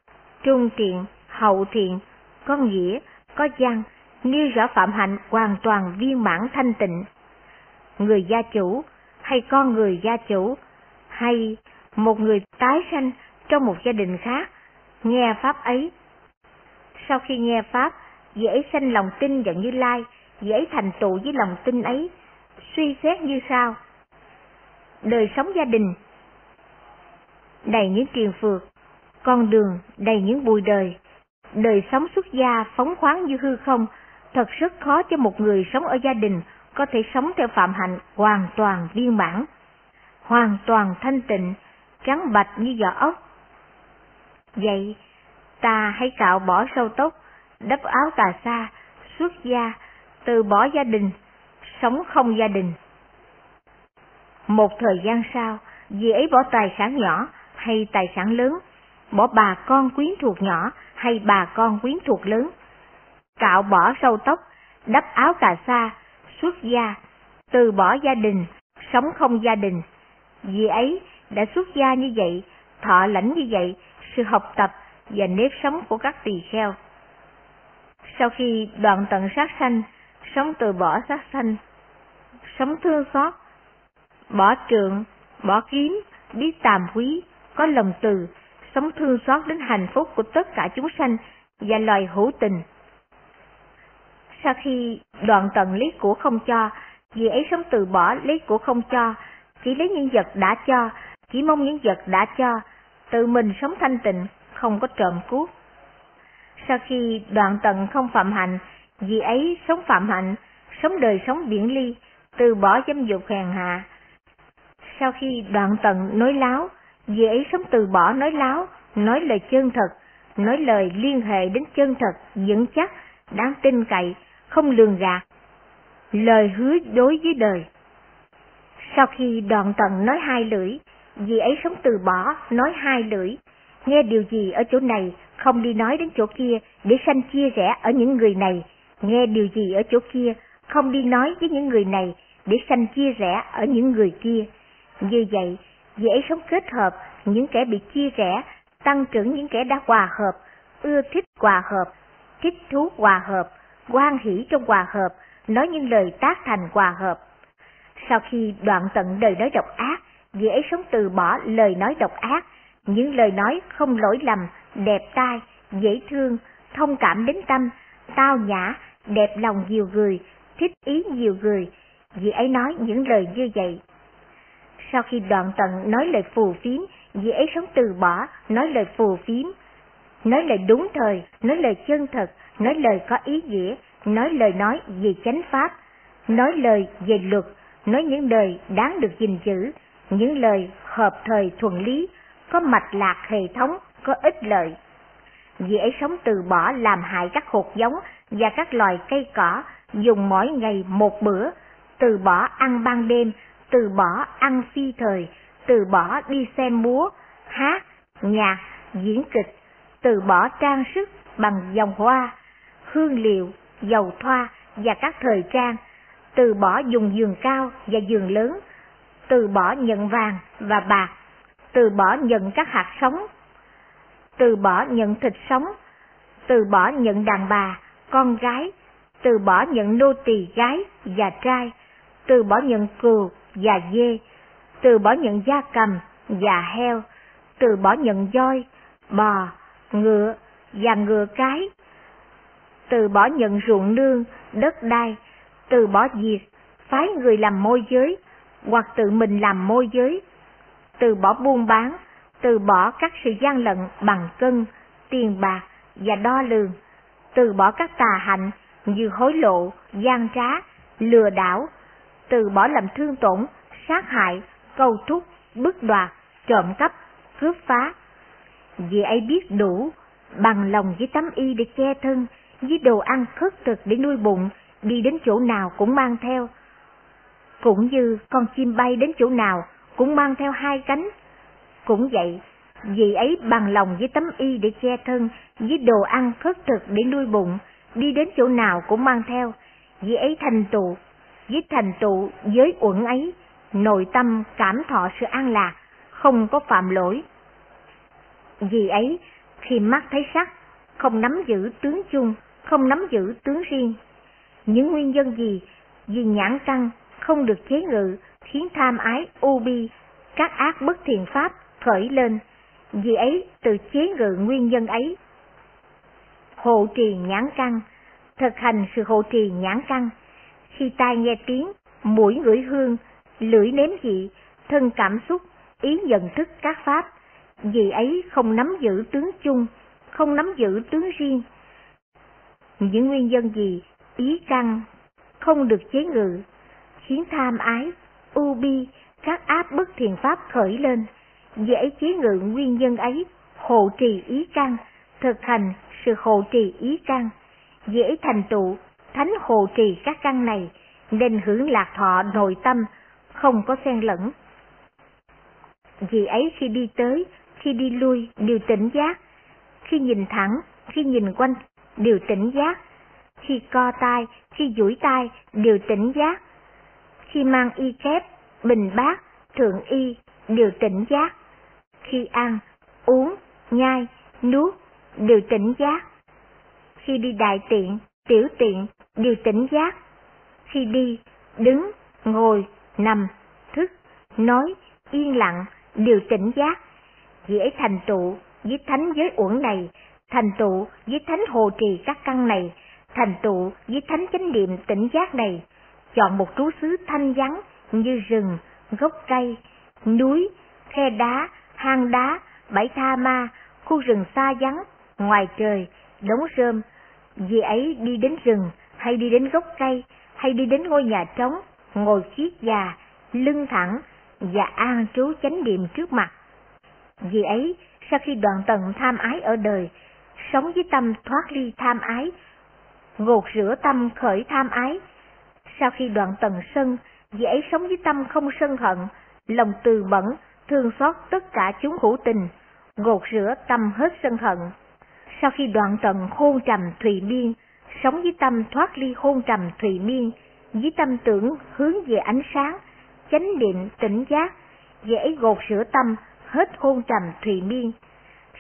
trung thiện, hậu thiện, có nghĩa, có văn, nêu rõ phạm hạnh hoàn toàn viên mãn thanh tịnh. Người gia chủ, hay con người gia chủ, hay một người tái sanh trong một gia đình khác, nghe pháp ấy. Sau khi nghe pháp, dễ sanh lòng tin vào Như Lai, dễ thành tựu với lòng tin ấy, suy xét như sau. Đời sống gia đình đầy những kiền phược, con đường đầy những bụi đời, đời sống xuất gia phóng khoáng như hư không, thật rất khó cho một người sống ở gia đình có thể sống theo phạm hạnh hoàn toàn viên mãn, hoàn toàn thanh tịnh, trắng bạch như vỏ ốc. Vậy, ta hãy cạo bỏ sâu tóc, đắp áo cà sa, xuất gia, từ bỏ gia đình, sống không gia đình. Một thời gian sau, vì ấy bỏ tài sản nhỏ hay tài sản lớn, bỏ bà con quyến thuộc nhỏ hay bà con quyến thuộc lớn, cạo bỏ sâu tóc, đắp áo cà sa, xuất gia, từ bỏ gia đình, sống không gia đình. Vì ấy đã xuất gia như vậy, thọ lãnh như vậy, sự học tập và nếp sống của các tỳ kheo. Sau khi đoạn tận sát sanh, sống từ bỏ sát sanh, sống thương xót, bỏ trượng, bỏ kiếm, biết tàm quý, có lòng từ, sống thương xót đến hạnh phúc của tất cả chúng sanh và loài hữu tình. Sau khi đoạn tận lý của không cho, vì ấy sống từ bỏ lý của không cho, chỉ lấy những vật đã cho, chỉ mong những vật đã cho, tự mình sống thanh tịnh, không có trộm cướp. Sau khi đoạn tận không phạm hạnh, vì ấy sống phạm hạnh, sống đời sống biển ly, từ bỏ dâm dục hèn hạ. Sau khi đoạn tận nói láo, vì ấy sống từ bỏ nói láo, nói lời chân thật, nói lời liên hệ đến chân thật, vững chắc, đáng tin cậy, không lường gạt. Lời hứa đối với đời. Sau khi đoạn tận nói hai lưỡi, vì ấy sống từ bỏ, nói hai lưỡi, nghe điều gì ở chỗ này, không đi nói đến chỗ kia để sanh chia rẽ ở những người này, nghe điều gì ở chỗ kia, không đi nói với những người này để sanh chia rẽ ở những người kia. Như vậy, dễ sống kết hợp những kẻ bị chia rẽ, tăng trưởng những kẻ đã hòa hợp, ưa thích hòa hợp, thích thú hòa hợp, quan hỷ trong hòa hợp, nói những lời tác thành hòa hợp. Sau khi đoạn tận đời nói độc ác, dễ sống từ bỏ lời nói độc ác, những lời nói không lỗi lầm, đẹp tai, dễ thương, thông cảm đến tâm, tao nhã, đẹp lòng nhiều người, thích ý nhiều người, vì ấy nói những lời như vậy. Sau khi đoạn tận nói lời phù phiếm, vì ấy sống từ bỏ, nói lời phù phiếm, nói lời đúng thời, nói lời chân thật, nói lời có ý nghĩa, nói lời nói về chánh pháp, nói lời về luật, nói những lời đáng được gìn giữ, những lời hợp thời thuận lý, có mạch lạc hệ thống, có ích lợi. Vì ấy sống từ bỏ làm hại các hột giống và các loài cây cỏ, dùng mỗi ngày một bữa, từ bỏ ăn ban đêm, từ bỏ ăn phi thời, từ bỏ đi xem múa, hát, nhạc, diễn kịch, từ bỏ trang sức bằng dòng hoa, hương liệu, dầu thoa và các thời trang, từ bỏ dùng giường cao và giường lớn, từ bỏ nhận vàng và bạc, từ bỏ nhận các hạt sống, từ bỏ nhận thịt sống, từ bỏ nhận đàn bà, con gái, từ bỏ nhận nô tỳ gái và trai, từ bỏ nhận cừu và dê, từ bỏ nhận gia cầm và heo, từ bỏ nhận voi, bò, ngựa và ngựa cái, từ bỏ nhận ruộng nương, đất đai, từ bỏ việc phái người làm môi giới hoặc tự mình làm môi giới, từ bỏ buôn bán, từ bỏ các sự gian lận bằng cân, tiền bạc và đo lường, từ bỏ các tà hạnh như hối lộ, gian trá, lừa đảo, từ bỏ làm thương tổn, sát hại, câu thúc, bức đoạt, trộm cắp, cướp phá. Vì ấy biết đủ, bằng lòng với tấm y để che thân, với đồ ăn khất thực để nuôi bụng, đi đến chỗ nào cũng mang theo. Cũng như con chim bay đến chỗ nào cũng mang theo hai cánh. Cũng vậy, vì ấy bằng lòng với tấm y để che thân, với đồ ăn khất thực để nuôi bụng, đi đến chỗ nào cũng mang theo, vì ấy thành tựu, với thành tựu giới uẩn ấy, nội tâm cảm thọ sự an lạc, không có phạm lỗi. Vì ấy, khi mắt thấy sắc, không nắm giữ tướng chung, không nắm giữ tướng riêng. Những nguyên nhân gì? Vì nhãn căn không được chế ngự, khiến tham ái, u bi, các ác bất thiện pháp khởi lên. Vì ấy từ chế ngự nguyên nhân ấy. Hộ trì nhãn căn, thực hành sự hộ trì nhãn căn. Khi tai nghe tiếng, mũi ngửi hương, lưỡi nếm vị, thân cảm xúc, ý nhận thức các pháp, vì ấy không nắm giữ tướng chung, không nắm giữ tướng riêng. Những nguyên nhân gì, ý căn, không được chế ngự, khiến tham ái, u bi, các áp bất thiện pháp khởi lên, vì ấy chế ngự nguyên nhân ấy, hộ trì ý căn, thực hành sự hộ trì ý căn, dễ thành tựu thánh hộ trì các căn này, nên hưởng lạc thọ nội tâm, không có xen lẫn. Vì ấy khi đi tới, khi đi lui đều tỉnh giác, khi nhìn thẳng, khi nhìn quanh đều tỉnh giác, khi co tai, khi duỗi tai đều tỉnh giác, khi mang y kép, bình bát, thượng y đều tỉnh giác, khi ăn, uống, nhai, nuốt đều tỉnh giác, khi đi đại tiện, tiểu tiện đều tỉnh giác, khi đi, đứng, ngồi, nằm, thức, nói, yên lặng đều tỉnh giác, dễ thành tựu với thánh giới uẩn này, thành tựu với thánh hồ trì các căn này, thành tựu với thánh chánh niệm tỉnh giác này, chọn một trú xứ thanh vắng như rừng, gốc cây, núi, khe đá, hang đá, bãi tha ma, khu rừng xa vắng, ngoài trời, đống rơm. Vì ấy đi đến rừng, hay đi đến gốc cây, hay đi đến ngôi nhà trống, ngồi chiếc già, lưng thẳng và an trú chánh niệm trước mặt. Vì ấy, sau khi đoạn tận tham ái ở đời, sống với tâm thoát ly tham ái, gột rửa tâm khởi tham ái. Sau khi đoạn tận sân, vì ấy sống với tâm không sân hận, lòng từ bẩn, thương xót tất cả chúng hữu tình, gột rửa tâm hết sân hận. Sau khi đoạn tận hôn trầm thùy miên, sống với tâm thoát ly hôn trầm thùy miên, với tâm tưởng hướng về ánh sáng, chánh niệm tỉnh giác, dễ gột rửa tâm hết hôn trầm thùy miên.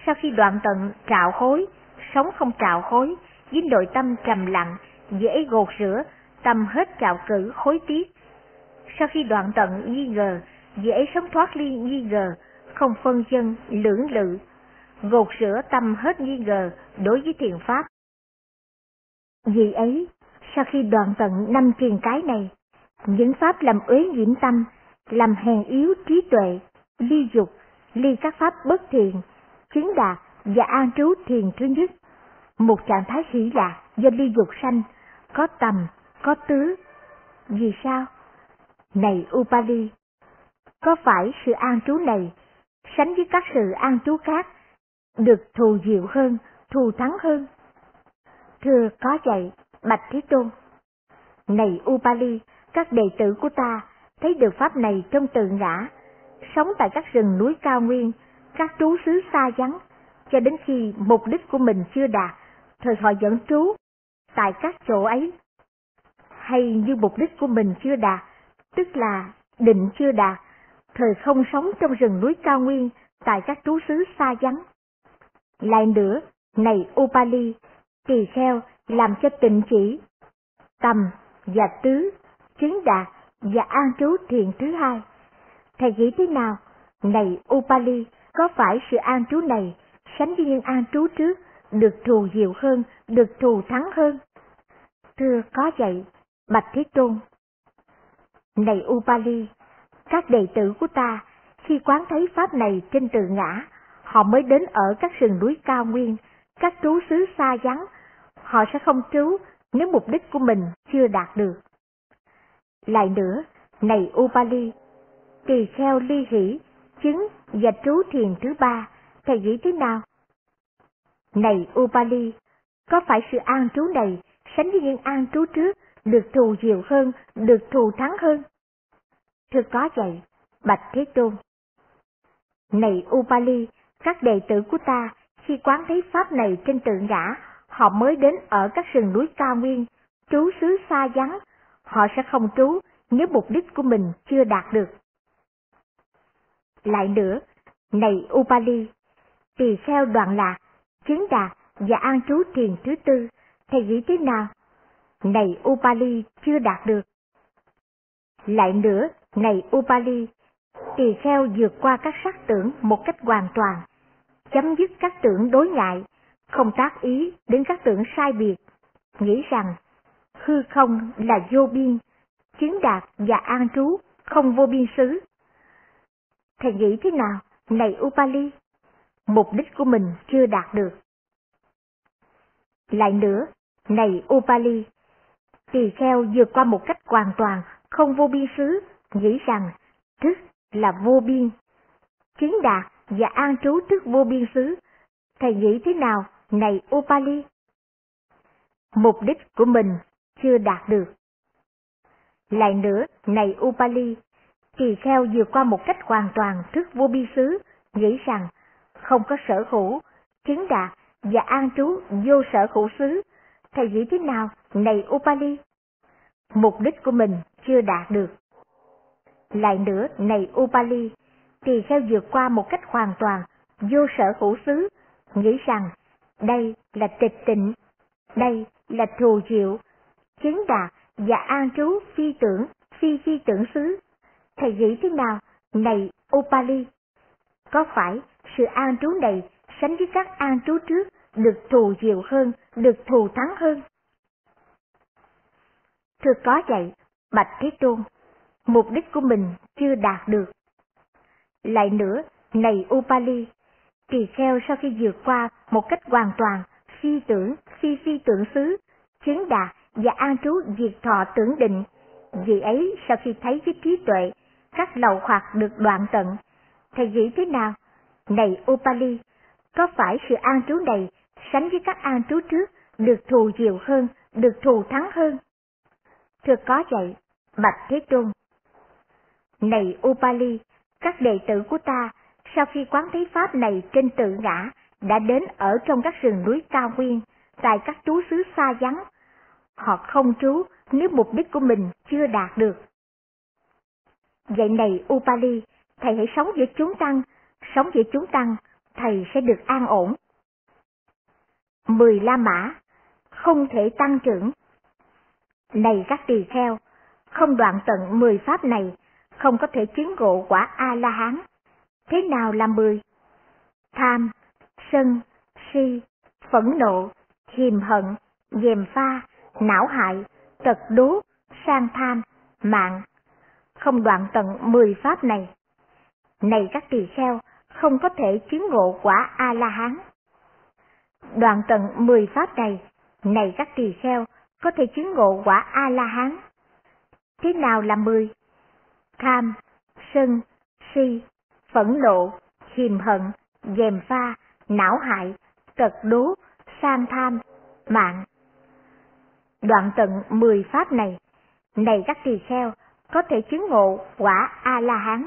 Sau khi đoạn tận trạo hối, sống không trạo hối, với nội tâm trầm lặng, dễ gột rửa, tâm hết trạo cử hối tiếc. Sau khi đoạn tận nghi ngờ, dễ sống thoát ly nghi ngờ, không phân dân lưỡng lự, gột rửa tâm hết nghi ngờ đối với thiền pháp. Vì ấy, sau khi đoạn tận năm truyền cái này, những pháp làm uế nhiễm tâm, làm hèn yếu trí tuệ, ly dục, ly các pháp bất thiện, chứng đạt và an trú thiền thứ nhất. Một trạng thái hỷ lạc do ly dục sanh, có tầm, có tứ. Vì sao? Này Upali, có phải sự an trú này sánh với các sự an trú khác được thù diệu hơn, thù thắng hơn? Thưa có vậy, Bạch Thế Tôn. Này Upali, các đệ tử của ta thấy được pháp này trong tự ngã, sống tại các rừng núi cao nguyên, các trú xứ xa vắng, cho đến khi mục đích của mình chưa đạt, thời họ dẫn trú tại các chỗ ấy. Hay như mục đích của mình chưa đạt, tức là định chưa đạt, thời không sống trong rừng núi cao nguyên tại các trú xứ xa vắng. Lại nữa, này Upali, tỳ kheo làm cho tịnh chỉ, tầm và tứ, chứng đạt và an trú thiền thứ hai. Thầy nghĩ thế nào? Này Upali, có phải sự an trú này sánh với những an trú trước được thù diệu hơn, được thù thắng hơn? Thưa có vậy, Bạch Thế Tôn. Này Upali, các đệ tử của ta, khi quán thấy Pháp này trên từ ngã, họ mới đến ở các rừng núi cao nguyên, các trú xứ xa vắng, họ sẽ không trú nếu mục đích của mình chưa đạt được. Lại nữa, này Upali, tỳ kheo ly hỷ, chứng và trú thiền thứ ba, thầy nghĩ thế nào? Này Upali, có phải sự an trú này sánh với những an trú trước được thù diệu hơn, được thù thắng hơn? Thưa có vậy, Bạch Thế Tôn. Này Upali, các đệ tử của ta, khi quán thấy Pháp này trên tượng ngã, họ mới đến ở các rừng núi cao nguyên, trú xứ xa vắng, họ sẽ không trú nếu mục đích của mình chưa đạt được. Lại nữa, này Upali, tỳ kheo đoạn lạc, chứng đạt và an trú thiền thứ tư, thầy nghĩ thế nào? Này Upali chưa đạt được. Lại nữa, này Upali, tỳ kheo vượt qua các sắc tưởng một cách hoàn toàn, chấm dứt các tưởng đối ngại, không tác ý đến các tưởng sai biệt, nghĩ rằng hư không là vô biên, chứng đạt và an trú không vô biên xứ. Thầy nghĩ thế nào, này Upali? Mục đích của mình chưa đạt được. Lại nữa, này Upali, tỳ kheo vượt qua một cách hoàn toàn, không vô biên xứ, nghĩ rằng thức là vô biên. Chứng đạt và an trú trước vô biên xứ. Thầy nghĩ thế nào, này Upali? Mục đích của mình chưa đạt được. Lại nữa, này Upali, tỳ kheo vượt qua một cách hoàn toàn thức vô biên xứ, nghĩ rằng không có sở hữu, chứng đạt và an trú vô sở hữu xứ. Thầy nghĩ thế nào, này Upali? Mục đích của mình chưa đạt được. Lại nữa, này Upali, tỳ kheo vượt qua một cách hoàn toàn, vô sở hữu xứ, nghĩ rằng đây là tịch tịnh, đây là thù diệu, chứng đạt và an trú phi tưởng, phi phi tưởng xứ. Thầy nghĩ thế nào, này Upali? Có phải sự an trú này sánh với các an trú trước được thù diệu hơn, được thù thắng hơn? Thưa có vậy, Bạch Thế Tôn, mục đích của mình chưa đạt được. Lại nữa, này Upali, tỳ kheo sau khi vượt qua một cách hoàn toàn phi tưởng, phi phi tưởng xứ, chứng đạt và an trú diệt thọ tưởng định, vì ấy sau khi thấy với trí tuệ, các lậu hoặc được đoạn tận, thầy nghĩ thế nào? Này Upali, có phải sự an trú này sánh với các an trú trước được thù diệu hơn, được thù thắng hơn? Thưa có vậy, Bạch Thế Tôn. Này Upali, các đệ tử của ta, sau khi quán thấy Pháp này trên tự ngã, đã đến ở trong các rừng núi cao nguyên, tại các trú xứ xa vắng. Họ không trú nếu mục đích của mình chưa đạt được. Vậy này Upali, thầy hãy sống giữa chúng tăng, sống giữa chúng tăng, thầy sẽ được an ổn. Mười La Mã, không thể tăng trưởng. Này các tỳ kheo, không đoạn tận mười pháp này, không có thể chứng ngộ quả A-la-hán. Thế nào là mười? Tham, sân, si, phẫn nộ, hiềm hận, dèm pha, não hại, tật đố, sang tham, mạng. Không đoạn tận mười pháp này. Này các tỳ kheo, không có thể chứng ngộ quả A-la-hán. Đoạn tận mười pháp này, này các tỳ kheo, có thể chứng ngộ quả A-la-hán. Thế nào là mười? Tham, sân, si, phẫn nộ, hiềm hận, dèm pha, não hại, cật đố, sang tham, mạng. Đoạn tận mười pháp này, này các tỳ kheo, có thể chứng ngộ quả A-la-hán.